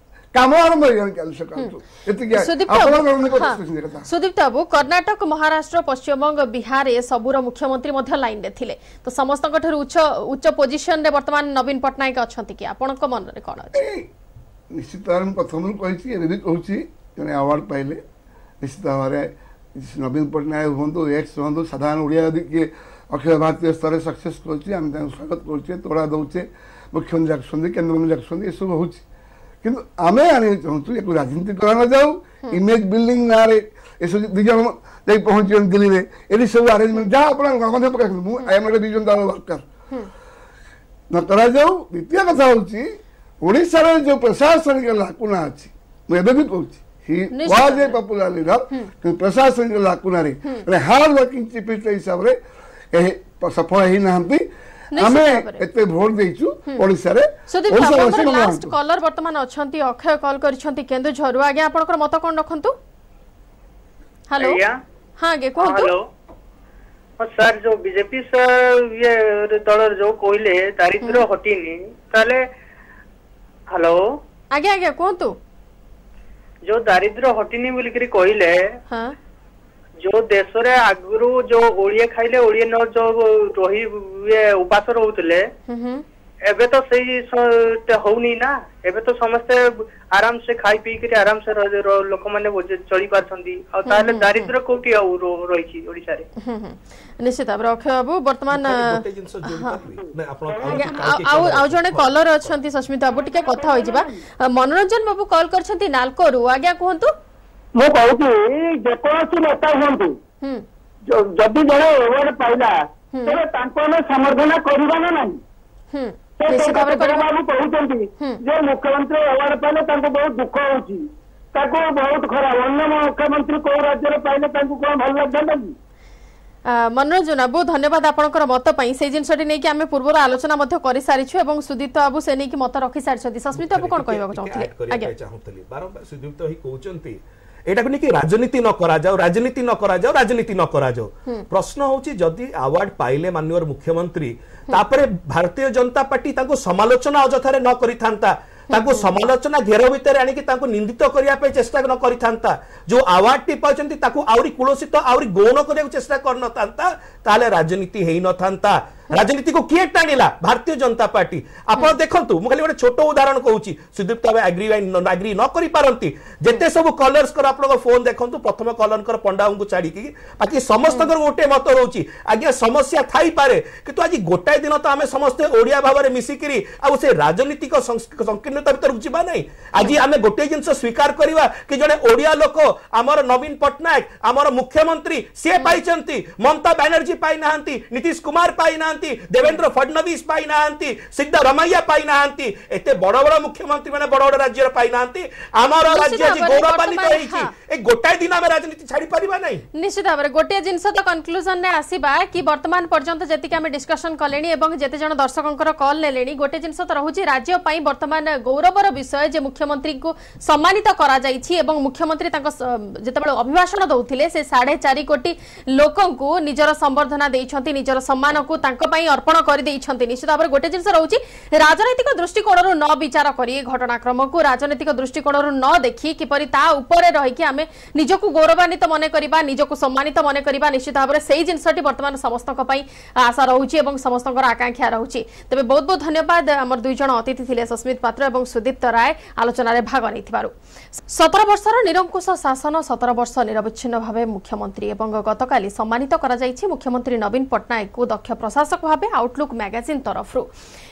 সুদীপ বাবু কর্ণাটক মহারাষ্ট্র পশ্চিমবঙ্গ বিহার এসবুর মুখ্যমন্ত্রী লাইনে লে তো সমস্ত উচ্চ পজিশন বর্তমান নবীন পট্টনাক অনেক আপনার মনে কম নিশ্চিত ভাবে প্রথম কী এবে কুচি জন আওয়ার্ড পাইলে নিশ্চিত ভাবে নবীন পট্টনাক হুম এক্স হুম সাধারণ ওড়িয়া যদি কি অখিল ভারতীয় স্তরে সকসেস করছি আমি তাকে স্বাগত করছে তোড়া দৌছে মুখ্যমন্ত্রী ডাকুছেন কেন্দ্রমন্ত্রী ডাকুছেন এসব হচ্ছে কিন্তু ଆମେ ଆଣିବାକୁ ଚାହୁଁଛୁ ୟାକୁ ରାଜନୀତି କରାନଯାଉ ଇମେଜ୍ ବିଲ୍ଡିଂ ନାଁରେ ଏସବୁ ଦୁଇ ଜଣ ଯାଇ ପହଞ୍ଚିଛନ୍ତି ଦିଲ୍ଲୀରେ ଏଠି ସବୁ ଆରେଞ୍ଜମେଣ୍ଟ ଯାହା ଆପଣ ମଧ୍ୟ ପ୍ରକାଶ ମୁଁ ଆମର ଦୁଇ ଜଣ ଦଳ ଦରକାର ନ କରାଯାଉ ଦ୍ୱିତୀୟ କଥା ହେଉଛି ଓଡ଼ିଶାର ଯେଉଁ ପ୍ରଶାସନିକ ଲାକୁନା ଅଛି ମୁଁ ଏବେ ବି କହୁଛି ୱାଜ୍ ଏ ପପୁଲାର ଲିଡର କିନ୍ତୁ ପ୍ରଶାସନିକ ଲାକୁନାରେ ହାର୍ଡ ୱାର୍କିଂ ଚିଫ୍ ମିନିଷ୍ଟର ହିସାବରେ ସଫଳ ହେଇନାହାନ୍ତି ଆମେ ଏତେ ଭୋଟ ଦେଇଛୁ ଓଡ଼ିଶାରେ ଲାଷ୍ଟ କଲର ବର୍ତ୍ତମାନ ଅଛନ୍ତି ଅକ୍ଷୟ କଲ୍ କରିଛନ୍ତି କେନ୍ଦୁଝରରୁ ଆଜ୍ଞା ଆପଣଙ୍କର ମତ କ'ଣ ରଖନ୍ତୁ ହ୍ୟାଲୋ ହଁ ଆଜ୍ଞା କୁହନ୍ତୁ ସାର୍ ଯୋଉ ବିଜେପି ଇଏ ଦଳର ଯୋଉ କହିଲେ ଦାରିଦ୍ର୍ୟ ହଟିନି ତାହେଲେ ହ୍ୟାଲୋ ଆଜ୍ଞା ଆଜ୍ଞା କୁହନ୍ତୁ ଯୋଉ ଦାରିଦ୍ର୍ୟ ହଟିନି ବୋଲିକିରି କହିଲେ ଯୋଉ ଦେଶରେ ଆଗରୁ ଯୋଉ ଓଳିଏ ଖାଇଲେ ଓଳିଏ ନ ଯୋଉ ରହି ଉପାସ ରହୁଥିଲେ ଏବେ ତ ସେଇ ହଉନି ନା ଏବେ ତ ସମସ୍ତେ ଆରାମସେ ଖାଇ ପିଇକିରି ଆରାମସେ ଲୋକମାନେ ଚଳିପାରୁଛନ୍ତି ଆଉ ତାହେଲେ ଦାରିଦ୍ର କୋଉଠି ଆଉ ରହିଛି ଓଡିଶାରେ ନିଶ୍ଚିତ ଭାବରେ ଅକ୍ଷୟ ବାବୁ ବର୍ତ୍ତମାନ ଆଉ ଆଉ ଜଣେ କଲର ଅଛନ୍ତି ସସ୍ମିତ ବାବୁ ଟିକେ କଥା ହୋଇଯିବା ମନୋରଞ୍ଜନ ବାବୁ କଲ କରିଛନ୍ତି ନାଲକୋରୁ ଆଜ୍ଞା କୁହନ୍ତୁ ମୁଁ କହୁଛି ଯେକୌଣସି ନେତା ହୁଅନ୍ତୁ ଯଦି ଜଣେ ଆୱାର୍ଡ ପାଇଲା ତେବେ ତାଙ୍କୁ ଆମେ ସମର୍ଥନ କରିବା ନା ନାହିଁ ବାବୁ କହୁଛନ୍ତି ଯେ ମୁଖ୍ୟମନ୍ତ୍ରୀ ଆୱାର୍ଡ ପାଇଲେ ତାଙ୍କୁ ବହୁତ ଦୁଃଖ ହଉଛି ତାକୁ ବହୁତ ଖରାପ ଅନ୍ୟ ମୁଖ୍ୟମନ୍ତ୍ରୀ କୋଉ ରାଜ୍ୟରେ ପାଇଲେ ତାଙ୍କୁ କଣ ଭଲ ଲାଗିଥାନ୍ତା କି ମନୋରଞ୍ଜନ ବାବୁ ଧନ୍ୟବାଦ ଆପଣଙ୍କର ମତ ପାଇଁ ସେଇ ଜିନିଷଟି ନେଇକି ଆମେ ପୂର୍ବରୁ ଆଲୋଚନା ମଧ୍ୟ କରିସାରିଛୁ ଏବଂ ସୁଦୀପ୍ତ ବାବୁ ସେ ନେଇକି ମତ ରଖିସାରିଛନ୍ତି ସସ୍ମିତ ବାବୁ କଣ କହିବାକୁ ଚାହୁଁଥିଲେ ଆଜ୍ଞା ଚାହୁଁଥିଲି ବାରମ୍ବାର ସୁଦୀପ୍ତ ଭାଇ କହୁଛନ୍ତି ଏଇଟାକୁ ନେଇକି ରାଜନୀତି ନ କରାଯାଉ ରାଜନୀତି ନ କରାଯାଉ ରାଜନୀତି ନ କରାଯାଉ ପ୍ରଶ୍ନ ହେଉଛି ଯଦି ଆୱାର୍ଡ ପାଇଲେ ମାନ୍ୟବର ମୁଖ୍ୟମନ୍ତ୍ରୀ ତାପରେ ଭାରତୀୟ ଜନତା ପାର୍ଟି ତାଙ୍କୁ ସମାଲୋଚନା ଅଯଥାରେ ନ କରିଥାନ୍ତା ତାଙ୍କୁ ସମାଲୋଚନା ଘେର ଭିତରେ ଆଣିକି ତାଙ୍କୁ ନିନ୍ଦିତ କରିବା ପାଇଁ ଚେଷ୍ଟା ନ କରିଥାନ୍ତା ଯୋଉ ଆୱାର୍ଡଟି ପାଉଛନ୍ତି ତାକୁ ଆହୁରି କୁଳସିତ ଆହୁରି ଗୌଣ କରିବାକୁ ଚେଷ୍ଟା କରିନଥାନ୍ତା ତାହେଲେ ରାଜନୀତି ହେଇନଥାନ୍ତା রাজনীতি কু কিয়ে টাণিলা ভারতীয় জনতা পার্টি আপনার দেখুন মু খালি গোটে ছোট উদাহরণ কৌছি সুদীপ্ত ভাই আগ্রি আগ্রি নকরি পারন্তি যেতে সব কলর্সর আপনার ফোন দেখুন প্রথম কলরঙ্কর পণ্ডাঙ্কু ছাড়িকি বাকি সমস্তর গোটে মত রয়েছে আজ্ঞা সমস্যা থাইপারে কিন্তু আজ গোটাই দিন তো আমি সমস্তে ওড়িয়া ভাবে মিশিকি সে রাজনৈতিক সংকীর্ণতা ভিতরক যা না আজ আমি গোটে জিনিস স্বীকার করা কি জন ওড়িয়া লোক আমার নবীন পট্টনাক আমার মুখ্যমন্ত্রী সি পাইছেন মমতা ব্যানার্জী পাই না নীতিশ কুমার পাই না ନାହାନ୍ତି ଦେବେନ୍ଦ୍ର ଫଡ଼ନବିସ ପାଇନାହାନ୍ତି ସିଦ୍ଧରମୈୟା ପାଇନାହାନ୍ତି ଏତେ ବଡ ବଡ ମୁଖ୍ୟମନ୍ତ୍ରୀ ମାନେ ବଡ ବଡ ରାଜ୍ୟର ପାଇନାହାନ୍ତି ଆମର ରାଜ୍ୟ ଆଜି ଗୌରବାନ୍ୱିତ ହେଇଛି ଏ ଗୋଟାଏ ଦିନ ଆମେ ରାଜନୀତି ଛାଡି ନାହିଁ ନିଶ୍ଚିତ ଭାବରେ ଗୋଟିଏ ଜିନିଷ ତ କନକ୍ଲୁଜନରେ ଆସିବା କି ବର୍ତ୍ତମାନ ପର୍ଯ୍ୟନ୍ତ ଯେତିକି ଆମେ ଡିସ୍କସନ କଲେଣି ଏବଂ ଯେତେ ଜଣ ଦର୍ଶକଙ୍କର କଲ୍ ନେଲେଣି ଗୋଟେ ଜିନିଷ ତ ରହୁଛି ରାଜ୍ୟ ପାଇଁ ବର୍ତ୍ତମାନ ଗୌରବର ବିଷୟ ଯେ ମୁଖ୍ୟମନ୍ତ୍ରୀଙ୍କୁ ସମ୍ମାନିତ କରାଯାଇଛି ଏବଂ ମୁଖ୍ୟମନ୍ତ୍ରୀ ତାଙ୍କ ଯେତେବେଳେ ଅଭିଭାଷଣ ଦେଉଥିଲେ ସେ ସାଢ଼େ ଚାରି କୋଟି ଲୋକଙ୍କୁ ନିଜର ସମ୍ବର୍ଦ୍ଧନା ଦେଇଛନ୍ତି ନିଜର ସମ୍ମାନକୁ ତାଙ୍କ অর্পণ করে দিয়েছেন নিশ্চিত ভাবে গোটে জিনিস রয়েছে রাজনৈতিক দৃষ্টিকোণর ন বিচার করে ঘটনাক্রমক রাজনৈতিক দৃষ্টিকোণর ন দেখি কিপর তা উপরে রহিকি আমি নিজক গৌরবান্বিত মনে করা নিজক সম্মানিত মনে করা নিশ্চিত ভাবে সেই জিনিসটি বর্তমান সমস্ত আশা রয়েছে এবং সমস্ত আকাঙ্ক্ষা রয়েছে তবে বহুত বহুত ধন্যবাদ আমার দুইজন অতিথি লে সস্মিত পাত্র এবং সুদীপ্ত রায় আলোচনার ভাগ নেই সতের বর্ষর নিরঙ্কুশ শাসন সতের বর্ষ নিরবিচ্ছিন্ন ভাবে মুখ্যমন্ত্রী এবং গতকাল সম্মানিত করা মুখ্যমন্ত্রী নবীন পট্টনাক দক্ষ প্রশাসক সম্পাদক ভাবে আউটলুক ম্যাগাজিন তরফରୁ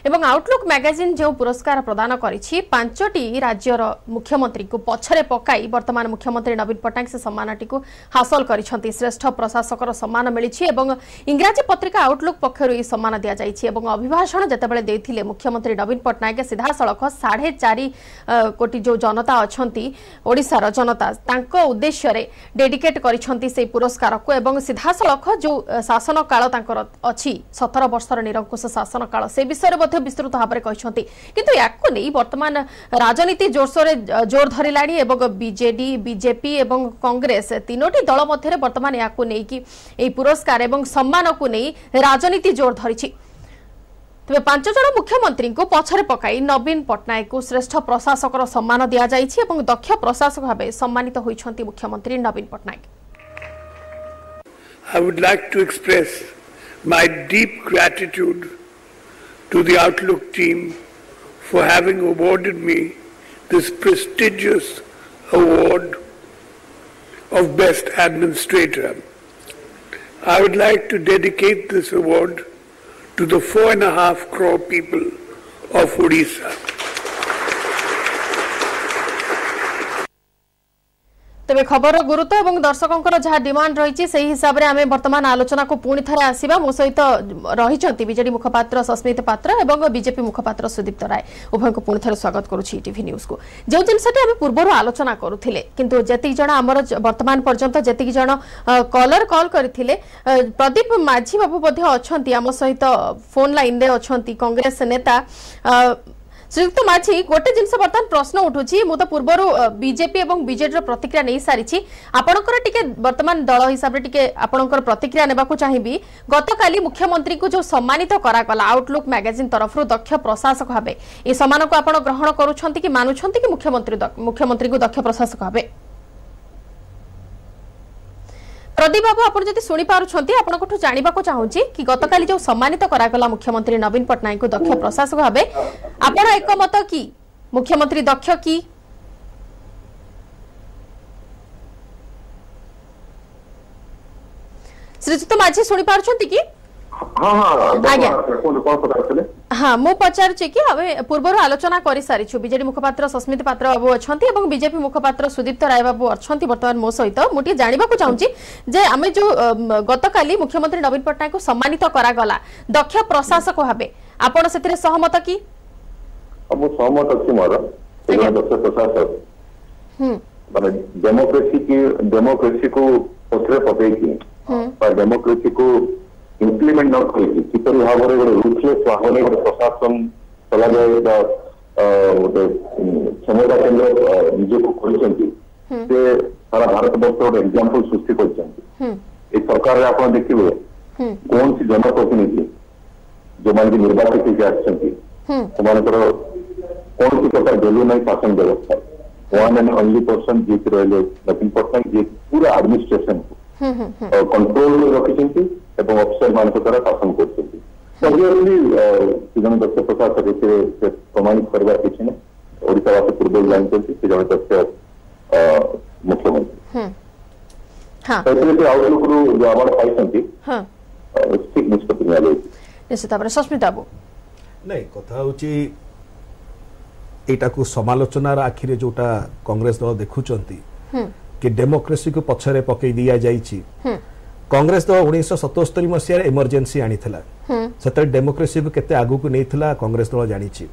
এবং আউটলুক ମ୍ୟାଗାଜିନ୍ ଯେଉଁ ପୁରସ୍କାର ପ୍ରଦାନ କରିଛି ପାଞ୍ଚଟି ରାଜ୍ୟର ମୁଖ୍ୟମନ୍ତ୍ରୀଙ୍କୁ ପଛରେ ପକାଇ ବର୍ତ୍ତମାନ ମୁଖ୍ୟମନ୍ତ୍ରୀ ନବୀନ ପଟ୍ଟନାୟକ ସେ ସମ୍ମାନଟିକୁ ହାସଲ କରିଛନ୍ତି ଶ୍ରେଷ୍ଠ ପ୍ରଶାସକର ସମ୍ମାନ ମିଳିଛି ଏବଂ ଇଂରାଜୀ ପତ୍ରିକା ଆଉଟଲୁକ୍ ପକ୍ଷରୁ ଏହି ସମ୍ମାନ ଦିଆଯାଇଛି ଏବଂ ଅଭିଭାଷଣ ଯେତେବେଳେ ଦେଇଥିଲେ ମୁଖ୍ୟମନ୍ତ୍ରୀ ନବୀନ ପଟ୍ଟନାୟକ ସିଧାସଳଖ ସାଢ଼େ ଚାରି କୋଟି ଯେଉଁ ଜନତା ଅଛନ୍ତି ଓଡ଼ିଶାର ଜନତା ତାଙ୍କ ଉଦ୍ଦେଶ୍ୟରେ ଡେଡିକେଟ୍ କରିଛନ୍ତି ସେହି ପୁରସ୍କାରକୁ ଏବଂ ସିଧାସଳଖ ଯେଉଁ ଶାସନ କାଳ ତାଙ୍କର ଅଛି ସତର ବର୍ଷର ନିରଙ୍କୁଶ ଶାସନ କାଳ ସେ ବିଷୟରେ ମଧ୍ୟ ବିସ୍ତୃତ ଭାବରେ କହିଛନ୍ତି କିନ୍ତୁ ୟାକୁ ନେଇ ବର୍ତ୍ତମାନ ରାଜନୀତି ଜୋରସୋରରେ ଜୋର ଧରିଲାଣି ଏବଂ ବିଜେଡି ବିଜେପି ଏବଂ କଂଗ୍ରେସ ତିନୋଟି ଦଳ ମଧ୍ୟରେ ବର୍ତ୍ତମାନ ଏହାକୁ ନେଇକି ଏହି ପୁରସ୍କାର ଏବଂ ସମ୍ମାନକୁ ନେଇ ରାଜନୀତି ଜୋର ଧରିଛି ତେବେ ପାଞ୍ଚ ଜଣ ମୁଖ୍ୟମନ୍ତ୍ରୀଙ୍କୁ ପଛରେ ପକାଇ ନବୀନ ପଟ୍ଟନାୟକଙ୍କୁ ଶ୍ରେଷ୍ଠ ପ୍ରଶାସକର ସମ୍ମାନ ଦିଆଯାଇଛି ଏବଂ ଦକ୍ଷ ପ୍ରଶାସକ ଭାବେ ସମ୍ମାନିତ ହୋଇଛନ୍ତି ମୁଖ୍ୟମନ୍ତ୍ରୀ ନବୀନ Patnaik I would like to express my deep gratitude to the Outlook team for having awarded me this prestigious award of Best Administrator. I would like to dedicate this award to the four and a half crore people of Odisha. তবে খবর গুরুত্ব এবং দর্শকঙ্কর যা demand রয়েছে সেই হিসাবে আমি বর্তমান আলোচনা পুঁ থাকে আসবা মো সহ রয়েছেন বিজেডি মুখপাত্র সস্মিত পাত্র এবং বিজেপি মুখপাত্র সুদীপ্ত রায় উভয় পুঁ থাকে স্বাগত করুছি ইটিভি নিউজকু যে জিনিসটি আমি পূর্ব আলোচনা করুলে কিন্তু যেত জন আমার বর্তমান পর্যন্ত যেত জন কলর কল করে প্রদীপ মাঝি বাবু বোধে অনেক আম সহিত ফোন লাইন অনেক কংগ্রেস নেতা ଶ୍ରୀଯୁକ୍ତ ମାଝୀ ଗୋଟେ ଜିନିଷ ବର୍ତ୍ତମାନ ପ୍ରଶ୍ନ ଉଠୁଛି ମୁଁ ତ ପୂର୍ବରୁ ବିଜେପି ଏବଂ ବିଜେଡିର ପ୍ରତିକ୍ରିୟା ନେଇସାରିଛି ଆପଣଙ୍କର ଟିକେ ବର୍ତ୍ତମାନ ଦଳ ହିସାବରେ ଟିକେ ଆପଣଙ୍କର ପ୍ରତିକ୍ରିୟା ନେବାକୁ ଚାହିଁବି ଗତକାଲି ମୁଖ୍ୟମନ୍ତ୍ରୀଙ୍କୁ ଯେଉଁ ସମ୍ମାନିତ କରାଗଲା ଆଉଟଲୁକ୍ ମ୍ୟାଗାଜିନ୍ ତରଫରୁ ଦକ୍ଷ ପ୍ରଶାସକ ଭାବେ ଏ ସମ୍ମାନକୁ ଆପଣ ଗ୍ରହଣ କରୁଛନ୍ତି କି ମାନୁଛନ୍ତି କି ମୁଖ୍ୟମନ୍ତ୍ରୀ ମୁଖ୍ୟମନ୍ତ୍ରୀଙ୍କୁ ଦକ୍ଷ ପ୍ରଶାସକ ଭାବେ ପ୍ରଦୀପ ବାବୁ ଆପଣ ଯଦି ଶୁଣିପାରୁଛନ୍ତି ଆପଣଙ୍କଠୁ ଜାଣିବାକୁ ଚାହୁଁଛି କି ଗତକାଲି ଯୋଉ ସମ୍ମାନିତ କରାଗଲା ମୁଖ୍ୟମନ୍ତ୍ରୀ ନବୀନ ପଟ୍ଟନାୟକଙ୍କୁ ଦକ୍ଷ ପ୍ରଶାସକ ଭାବେ ଆପଣ ଏକମତ କି ମୁଖ୍ୟମନ୍ତ୍ରୀ ଦକ୍ଷ କି ଶ୍ରୀଯୁକ୍ତ ମାଝୀ ଶୁଣିପାରୁଛନ୍ତି କି ଆଜ୍ଞା କଣ ପଚାରୁଥିଲେ হ্যাঁ মু পচারুছি কি আমি পূর্বর আলোচনা করে সারিছু বিজেডি মুখপাত্র সস্মিত পাত্র বাবু অনেক এবং বিজেপি মুখপাত্র সুদীপ্ত রায় বাবু অনেক বর্তমান মো সহ মু টিকে জাঁয়া চাহুছি যে আমি যে গতকাল মুখ্যমন্ত্রী নবীন পট্টনাক সম্মানিত করাগলা দক্ষ প্রশাসক ভাবে আপনার সেতিরে সহমত কি মু সহমত অছি মোর দক্ষ প্রশাসক মানে ডেমোক্রেসি কি ডেমোক্রেসি কু পথরে পকাইকি ডেমোক্রেসি কু इम्प्लीमेंट नी कि भाव में गोटे रुथलेस भाव में गोटे प्रशासन कल जाए गोटे क्षमता केन्द्र निजक खोली से सारा भारत बर्ष गोटे एक्जामपल सृष्टि कर सरकार देखिए कौन सी जनप्रतिनिधि जो मैंने निर्वाचित होकर कौन सी प्रकार डेल्यू ना शासन व्यवस्था वन एंड ओनली पर्सन जी रही नवीन पट्टनायक पूरा आडमिनिस्ट्रेसन को कंट्रोल रखिंट ଏବଂ ଅଫିସରମାନଙ୍କ ଦ୍ୱାରା ଶାସନ କରୁଛନ୍ତି ଅବଭିୟସଲି ଶ୍ରୀ ଦକ୍ଷ ପ୍ରସାଦ ସେଥିରେ ସେ ପ୍ରମାଣିତ କରିବା କିଛି ନାହିଁ ଓଡ଼ିଶାବାସୀ ପୂର୍ବରୁ ଜାଣିଛନ୍ତି ସେ ଜଣେ ଦକ୍ଷ ମୁଖ୍ୟମନ୍ତ୍ରୀ ସେଥିରେ ସେ ଆଉଟଲୁକରୁ ଯୋଉ ଆୱାର୍ଡ ପାଇଛନ୍ତି ଠିକ ନିଷ୍ପତ୍ତି ନିଆଯାଇଛି ନିଶ୍ଚିତ ଭାବରେ ସସ୍ମିତା ବାବୁ ନାଇଁ କଥା ହେଉଛି ଏଇଟାକୁ ସମାଲୋଚନାର ଆଖିରେ ଯୋଉଟା କଂଗ୍ରେସ ଦଳ ଦେଖୁଛନ୍ତି କି ଡେମୋକ୍ରେସିକୁ ପଛରେ ପକେଇ ଦିଆଯାଇଛି କଂଗ୍ରେସ ଦଳ ଉଣେଇଶହ ସତସ୍ତରୀ ମସିହାରେ ଏମର୍ଜେନ୍ସି ଆଣିଥିଲା ସେତେବେଳେ ଡେମୋକ୍ରେସି କେତେ ଆଗକୁ ନେଇଥିଲା କଂଗ୍ରେସ ଦଳ ଜାଣିଛି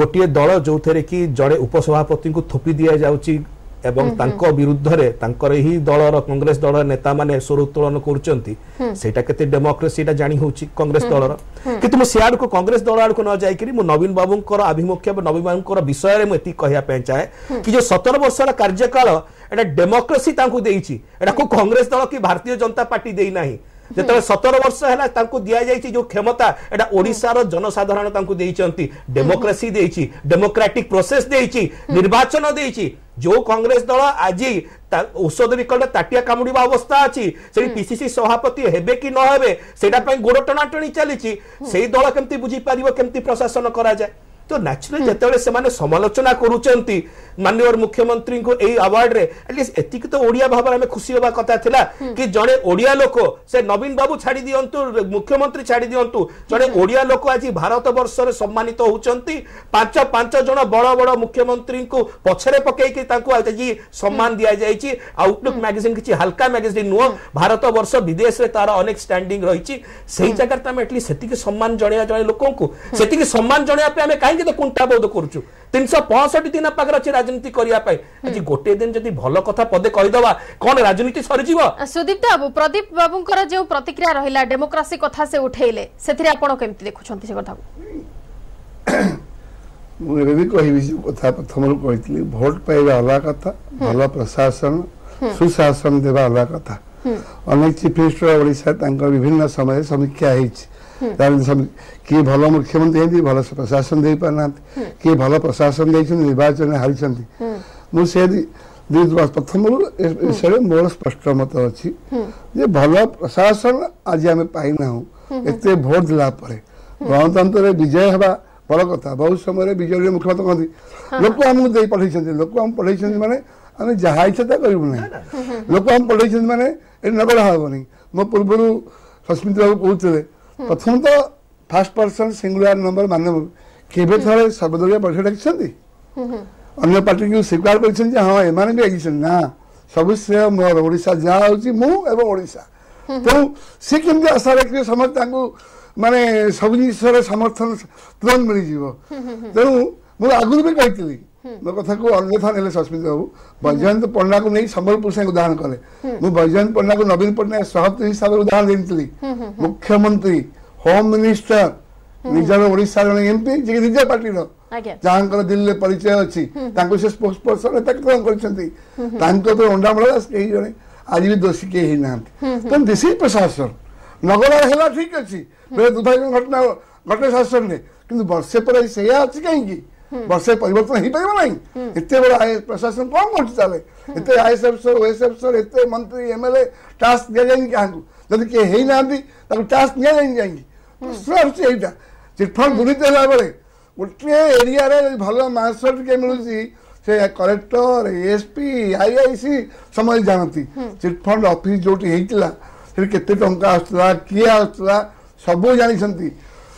ଗୋଟିଏ ଦଳ ଯୋଉଥିରେ କି ଜଣେ ଉପସଭାପତିଙ୍କୁ ଥୋପି ଦିଆଯାଉଛି এবং ତାଙ୍କ ବିରୁଦ୍ଧରେ ତାଙ୍କର ଏହି ଦଳର କଂଗ୍ରେସ ଦଳର ନେତାମାନେ ସ୍ୱର ଉତ୍ତୋଳନ କରୁଛନ୍ତି ସେଇଟା କେତେ ଡେମୋକ୍ରେସିଟା ଜାଣି ହେଉଛି କଂଗ୍ରେସ ଦଳର କିନ୍ତୁ ମୁଁ ସିଆଡ଼କୁ କଂଗ୍ରେସ ଦଳ ଆଡ଼କୁ ନ ଯାଇକରି ମୁଁ ନବୀନ ବାବୁଙ୍କର ଆଭିମୁଖ୍ୟ ଏବଂ ନବୀନ ବାବୁଙ୍କର ବିଷୟରେ ମୁଁ ଏତିକି କହିବା ପାଇଁ ଚାହେଁ କି ଯେଉଁ ସତର ବର୍ଷର କାର୍ଯ୍ୟକାଳ ଏଇଟା ଡେମୋକ୍ରେସି ତାଙ୍କୁ ଦେଇଛି ଏଟାକୁ କଂଗ୍ରେସ ଦଳ କି ଭାରତୀୟ ଜନତା ପାର୍ଟି ଦେଇନାହିଁ যেতবে সতর বর্ষ হল তাঁকু দিয়া যাই যে ক্ষমতা এটা ওড়শার জনসাধারণ তাঁকু দিয়েছেন ডেমোক্রেসি দিয়েছি ডেমোক্রাটিক প্রোসেস দিয়েছি নির্বাচন দিয়েছি যে কংগ্রেস দল আজ ଔଷଧ বিকল্প ତାଟିଆ କାମୁଡ଼ିବା ଅବସ୍ଥା ଅଛି ସେଠି ପିସିସି ସଭାପତି ହେବେ କି ନ ହେବେ ସେଇଟା ପାଇଁ ଗୋଡ଼ ଟଣାଟଣି ଚାଲିଛି ସେଇ ଦଳ କେମିତି ବୁଝିପାରିବ କେମିତି ପ୍ରଶାସନ କରାଯାଏ तो न्याचुराली जितेबाला समालोचना करुँच मुख्यमंत्री को यही आवार्ड में तो ओडिया भाव में खुशी हवा कथा थिला हम्म। कि जड़े ओडिया लोक से नवीन बाबू छाड़ी दिंतु मुख्यमंत्री छाड़ दिंतु जड़े हम्म। ओडिया लोक आज भारत बर्षर सम्मानित होती पांच जन बड़ बड़ मुख्यमंत्री को पछरे पकई आज सम्मान दि जाए आउटलुक मैगजीन किसी हाल्का मैगजीन नुह भारत बर्ष विदेश में तार अनेक स्टैंडिंग रही जगह आम सम्मान जन जन लोक सम्मान जन କାହିଁକି ତ କୁଣ୍ଟା ବୋଧ କରୁଛୁ ତିନିଶହ ପଞ୍ଚଷଠି ଦିନ ପାଖରେ ଅଛି ରାଜନୀତି କରିବା ପାଇଁ ଆଜି ଗୋଟେ ଦିନ ଯଦି ଭଲ କଥା ପଦେ କହିଦବା କଣ ରାଜନୀତି ସରିଯିବ ସୁଦୀପ ବାବୁ ପ୍ରଦୀପ ବାବୁଙ୍କର ଯେଉଁ ପ୍ରତିକ୍ରିୟା ରହିଲା ଡେମୋକ୍ରାସି କଥା ସେ ଉଠେଇଲେ ସେଥିରେ ଆପଣ କେମିତି ଦେଖୁଛନ୍ତି ସେ କଥାକୁ ମୁଁ ଏବେ ବି କହିବି ଯେଉଁ କହିଥିଲି ଭୋଟ ପାଇବା ଅଲଗା ସୁଶାସନ ଦେବା ବିଭିନ୍ନ ସମୟରେ ସମୀକ୍ଷା ହେଇଛି ତାହେଲେ ସବୁ କିଏ ଭଲ ମୁଖ୍ୟମନ୍ତ୍ରୀ ହେଇଛନ୍ତି ଭଲ ପ୍ରଶାସନ ଦେଇପାରୁନାହାନ୍ତି କିଏ ଭଲ ପ୍ରଶାସନ ଦେଇଛନ୍ତି ନିର୍ବାଚନରେ ହାରିଛନ୍ତି ମୁଁ ସେ ପ୍ରଥମରୁ ଏ ମୋର ସ୍ପଷ୍ଟ ମତ ଅଛି ଯେ ଭଲ ପ୍ରଶାସନ ଆଜି ଆମେ ପାଇନାହୁଁ ଏତେ ଭୋଟ ଦେଲା ପରେ ଗଣତନ୍ତ୍ରରେ ବିଜୟ ହେବା ବଡ଼ କଥା ବହୁତ ସମୟରେ ବିଜେଡ଼ିରେ ମୁଖ୍ୟମନ୍ତ୍ରୀ କହନ୍ତି ଲୋକ ଆମକୁ ଦେଇ ପଠେଇଛନ୍ତି ଲୋକ ଆମକୁ ପଠେଇଛନ୍ତି ମାନେ ଆମେ ଯାହା ଇଚ୍ଛା ତା କରିବୁ ନାହିଁ ଲୋକ ଆମକୁ ପଠେଇଛନ୍ତି ମାନେ ଏଠି ନଗଡ଼ା ହେବନି ମୋ ପୂର୍ବରୁ ସସ୍ମିତ ବାବୁ କହୁଥିଲେ ପ୍ରଥମତଃ ଫାର୍ଷ୍ଟ ପର୍ସନ ସିଙ୍ଗୁଲାର ନମ୍ବର ମାନ୍ୟବ କେବେ ଥରେ ସର୍ବଦଳୀୟ ବୈଠକ ଡାକିଛନ୍ତି ଅନ୍ୟ ପାର୍ଟିକୁ ସ୍ୱୀକାର କରିଛନ୍ତି ଯେ ହଁ ଏମାନେ ବି ଆଗିଛନ୍ତି ନା ସବୁ ଶ୍ରେୟ ମୋର ଓଡ଼ିଶା ଯାହା ହେଉଛି ମୁଁ ଏବଂ ଓଡ଼ିଶା ତେଣୁ ସେ କେମିତି ଆଶା ରଖିବେ ସମସ୍ତେ ତାଙ୍କୁ ମାନେ ସବୁ ଜିନିଷରେ ସମର୍ଥନ ତୁରନ୍ତ ମିଳିଯିବ ତେଣୁ ମୁଁ ଆଗରୁ ବି କହିଥିଲି ଲୋକଥାକୁ ଅନ୍ୟଥା ନେଲେ ସସ୍ମିତ ବାବୁ ବୈଜୟନ୍ତ ପଣ୍ଡାକୁ ନେଇ ସମ୍ବଲପୁର ସାଙ୍ଗେ ଉଦାହରଣ କଲେ ମୁଁ ବୈଜୟନ୍ତ ପଣ୍ଡାକୁ ନବୀନ ପଟ୍ଟନାୟକ ସଭାପତି ହିସାବରେ ଉଦାହରଣ ଦେଇଥିଲି ମୁଖ୍ୟମନ୍ତ୍ରୀ ହୋମ୍ ମିନିଷ୍ଟର ନିଜର ଓଡ଼ିଶାର ଜଣେ ଏମ୍ପି ଯିଏକି ନିଜ ପାର୍ଟିର ଯାହାଙ୍କର ଦିଲ୍ଲୀରେ ପରିଚୟ ଅଛି ତାଙ୍କୁ ସେ ସ୍ପୋକ୍ସ ପର୍ସନ ନେତାକ୍ରମ କରିଛନ୍ତି ତାଙ୍କ ତ ଅଣ୍ଡାମଳ ଦାସ କେହି ଜଣେ ଆଜି ବି ଦୋଷୀ କେହି ହେଇନାହାନ୍ତି ତେଣୁ ଦିଶ ଇଜ୍ ପ୍ରଶାସନ ନଗରରେ ହେଲା ଠିକ୍ ଅଛି ବେଳେ ଦୁର୍ଭାଗ୍ୟ ଘଟଣା ଘଟେ ଶାସନରେ କିନ୍ତୁ ବର୍ଷେ ପରେ ସେଇଆ ଅଛି କାହିଁକି हम्म। बसें परिवर्तन ही परिवर्तन हम्म। इतने बड़ा प्रशासन कौन कौन चले हम्म। इतने आई एस अफसर ओ एस अफसर इतने टास्क दिया जाएंगे क्या जदि किए ही ना टास्क दिया जाएंगे जाएंगे तो सब चिटफंड दुर्नीति बेले गोटे एरिया भल मार्कसट टे मिलूँ से कलेक्टर एएसपी आईआईसी समय जानती चिटफंड अफिस् जो होता से किए आसला सब जानते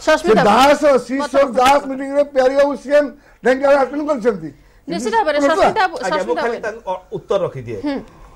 ଦାସ ଶ୍ରୀଶୋକ ଦାସ ମିଟିଂରେ ପ୍ୟାରିବାବୁ ସିଏମ୍ ଢେଙ୍କାନାଳ ଆଟେଣ୍ଡ କରିଛନ୍ତି ନିଶ୍ଚିତ ଭାବରେ ଉତ୍ତର ରଖିଦିଏ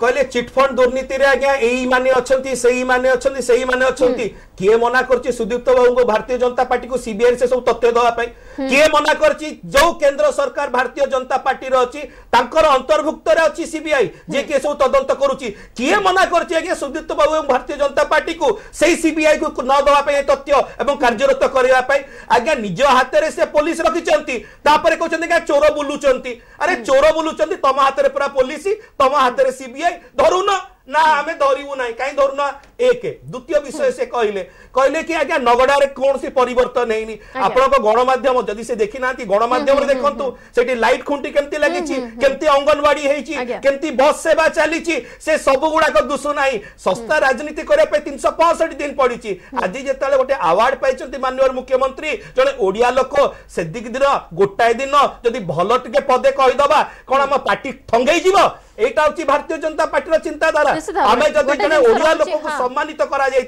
କହିଲେ ଚିଟଫଣ୍ଡ ଦୁର୍ନୀତିରେ ଆଜ୍ଞା ଏଇମାନେ ଅଛନ୍ତି ସେଇମାନେ ଅଛନ୍ତି ସେଇମାନେ ଅଛନ୍ତି କିଏ ମନା କରିଛି ସୁଦୀପ୍ତ ବାବୁଙ୍କୁ ଭାରତୀୟ ଜନତା ପାର୍ଟିକୁ ସିବିଆଇ ସେ ସବୁ ତଥ୍ୟ ଦେବା ପାଇଁ କିଏ ମନା କରିଛି ଯୋଉ କେନ୍ଦ୍ର ସରକାର ଭାରତୀୟ ଜନତା ପାର୍ଟିର ଅଛି ତାଙ୍କର ଅନ୍ତର୍ଭୁକ୍ତରେ ଅଛି ସିବିଆଇ ଯିଏ କିଏ ସବୁ ତଦନ୍ତ କରୁଛି କିଏ ମନା କରିଛି ଆଜ୍ଞା ସୁଦୀପ୍ତ ବାବୁ ଏବଂ ଭାରତୀୟ ଜନତା ପାର୍ଟିକୁ ସେଇ ସିବିଆଇକୁ ନ ଦେବା ପାଇଁ ତଥ୍ୟ ଏବଂ କାର୍ଯ୍ୟରତ କରିବା ପାଇଁ ଆଜ୍ଞା ନିଜ ହାତରେ ସେ ପୋଲିସ ରଖିଛନ୍ତି ତାପରେ କହୁଛନ୍ତି ଆଜ୍ଞା ଚୋର ବୁଲୁଛନ୍ତି ଆରେ ଚୋର ବୁଲୁଛନ୍ତି ତମ ହାତରେ ପୁରା ପୋଲିସ ତମ ହାତରେ ସିବିଆଇ କାହିଁ ଧରୁନ ନା ଆମେ ଧରିବୁ ନାହିଁ କାହିଁ ଧରୁନା ଏକ ଦ୍ୱିତୀୟ ବିଷୟ ସେ କହିଲେ କହିଲେ କି ଆଜ୍ଞା ନଗଡ଼ାରେ କୌଣସି ପରିବର୍ତ୍ତନ ହେଇନି ଆପଣଙ୍କ ଗଣମାଧ୍ୟମ ଯଦି ସେ ଦେଖିନାହାନ୍ତି ଗଣମାଧ୍ୟମରେ ଦେଖନ୍ତୁ ସେଠି ଲାଇଟ୍ ଖୁଣ୍ଟି କେମିତି ଲାଗିଛି କେମିତି ଅଙ୍ଗନବାଡି ହେଇଛି କେମିତି ବସ୍ ସେବା ଚାଲିଛି ସେ ସବୁ ଗୁଡାକ ଦୁଷୁ ନାହିଁ ଶସ୍ତା ରାଜନୀତି କରିବା ପାଇଁ ତିନିଶହ ପଞ୍ଚଷଠି ଦିନ ପଡିଛି ଆଜି ଯେତେବେଳେ ଗୋଟେ ଆୱାର୍ଡ ପାଇଛନ୍ତି ମାନ୍ୟବର ମୁଖ୍ୟମନ୍ତ୍ରୀ ଜଣେ ଓଡିଆ ଲୋକ ସେତିକି ଦିନ ଗୋଟାଏ ଦିନ ଯଦି ଭଲ ଟିକେ ପଦେ କହିଦବା କଣ ଆମ ପାର୍ଟି ଠଙ୍ଗେଇଯିବ এইটা হচ্ছে ভারতীয় জনতা পার্টির চিন্তাধারা আমি যদি জন ওড়িয়া লোককে হ্যাঁ। সম্মানিত করা যাই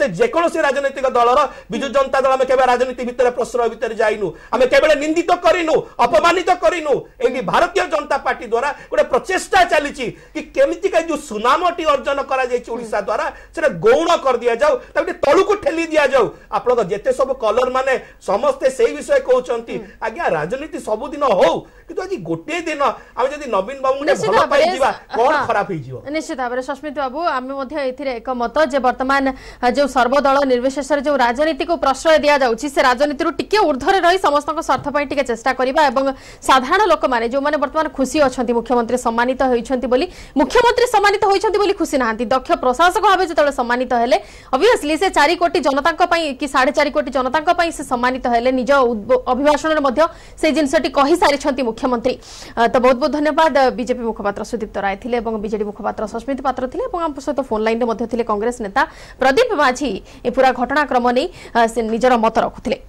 সে যেকোন রাজনৈতিক দলর বিজু জনতা দল আমি কেবে রাজনীতি ভিতরে প্রশ্রয় ভিতরে যাইনু আমি কেবে নিন্দিত করিনু অপমানিত করিনু এই ভারতীয় জনতা পার্টি দ্বারা গোটে প্রচেষ্টা চালিছি কি কেমিতি কা যে সুনামটি অর্জন করা যাই ওড়িশা দ্বারা সেটা গৌণ কর দিয়া যাও তাকে তলুকু ঠেলি দিয়া যাও আপনার যেতে সব কলর মানে সমস্তে সেই বিষয়ে কৌঁচ আজ্ঞা রাজনীতি ସବୁଦିନ ହଉ କିନ୍ତୁ ଭାବରେ ସସ୍ମିତ ବାବୁ ଆମେ ମଧ୍ୟ ଏଥିରେ ଏକମତ ଯେ ବର୍ତ୍ତମାନ ଯେଉଁ ସର୍ବଦଳ ନିର୍ବିଶେଷରେ ଯେଉଁ ରାଜନୀତିକୁ ପ୍ରଶ୍ରୟ ଦିଆଯାଉଛି ସେ ରାଜନୀତିରୁ ଟିକେ ଉର୍ଦ୍ଧ୍ୱରେ ରହି ସମସ୍ତଙ୍କ ସ୍ୱାର୍ଥ ପାଇଁ ଟିକେ ଚେଷ୍ଟା କରିବା ଏବଂ ସାଧାରଣ ଲୋକମାନେ ଯେଉଁମାନେ ବର୍ତ୍ତମାନ ଖୁସି ଅଛନ୍ତି ମୁଖ୍ୟମନ୍ତ୍ରୀ ସମ୍ମାନିତ ହୋଇଛନ୍ତି ବୋଲି ମୁଖ୍ୟମନ୍ତ୍ରୀ ସମ୍ମାନିତ ହୋଇଛନ୍ତି ବୋଲି ଖୁସି ନାହାନ୍ତି ଦକ୍ଷ ପ୍ରଶାସକ ଭାବେ ଯେତେବେଳେ ସମ୍ମାନିତ ହେଲେ ଅବଭିୟସଲି ସେ ଚାରି କୋଟି ଜନତାଙ୍କ ପାଇଁ କି ସାଢ଼େ ଚାରି କୋଟି ଜନତାଙ୍କ ପାଇଁ ସେ ସମ୍ମାନିତ ହେଲେ ନିଜ ଅଭିଭାଷଣରେ ମଧ୍ୟ ସେଇ ଜିନିଷଟି କହିସାରିଛନ୍ତି ମୁଖ୍ୟ ମୁଖ୍ୟମନ୍ତ୍ରୀ ତ ବହୁତ ବହୁତ ଧନ୍ୟବାଦ ବିଜେପି ମୁଖପାତ୍ର ସୁଦୀପ୍ତ ରାୟ ଥିଲେ ଏବଂ ବିଜେଡି ମୁଖପାତ୍ର ସସ୍ମିତ ପାତ୍ର ଥିଲେ ଏବଂ ଆମ ସହିତ ଫୋନ୍ ଲାଇନ୍ରେ ମଧ୍ୟ ଥିଲେ କଂଗ୍ରେସ ନେତା ପ୍ରଦୀପ ମାଝୀ ଏ ପୁରା ଘଟଣାକ୍ରମ ନେଇ ନିଜର ମତ ରଖୁଥିଲେ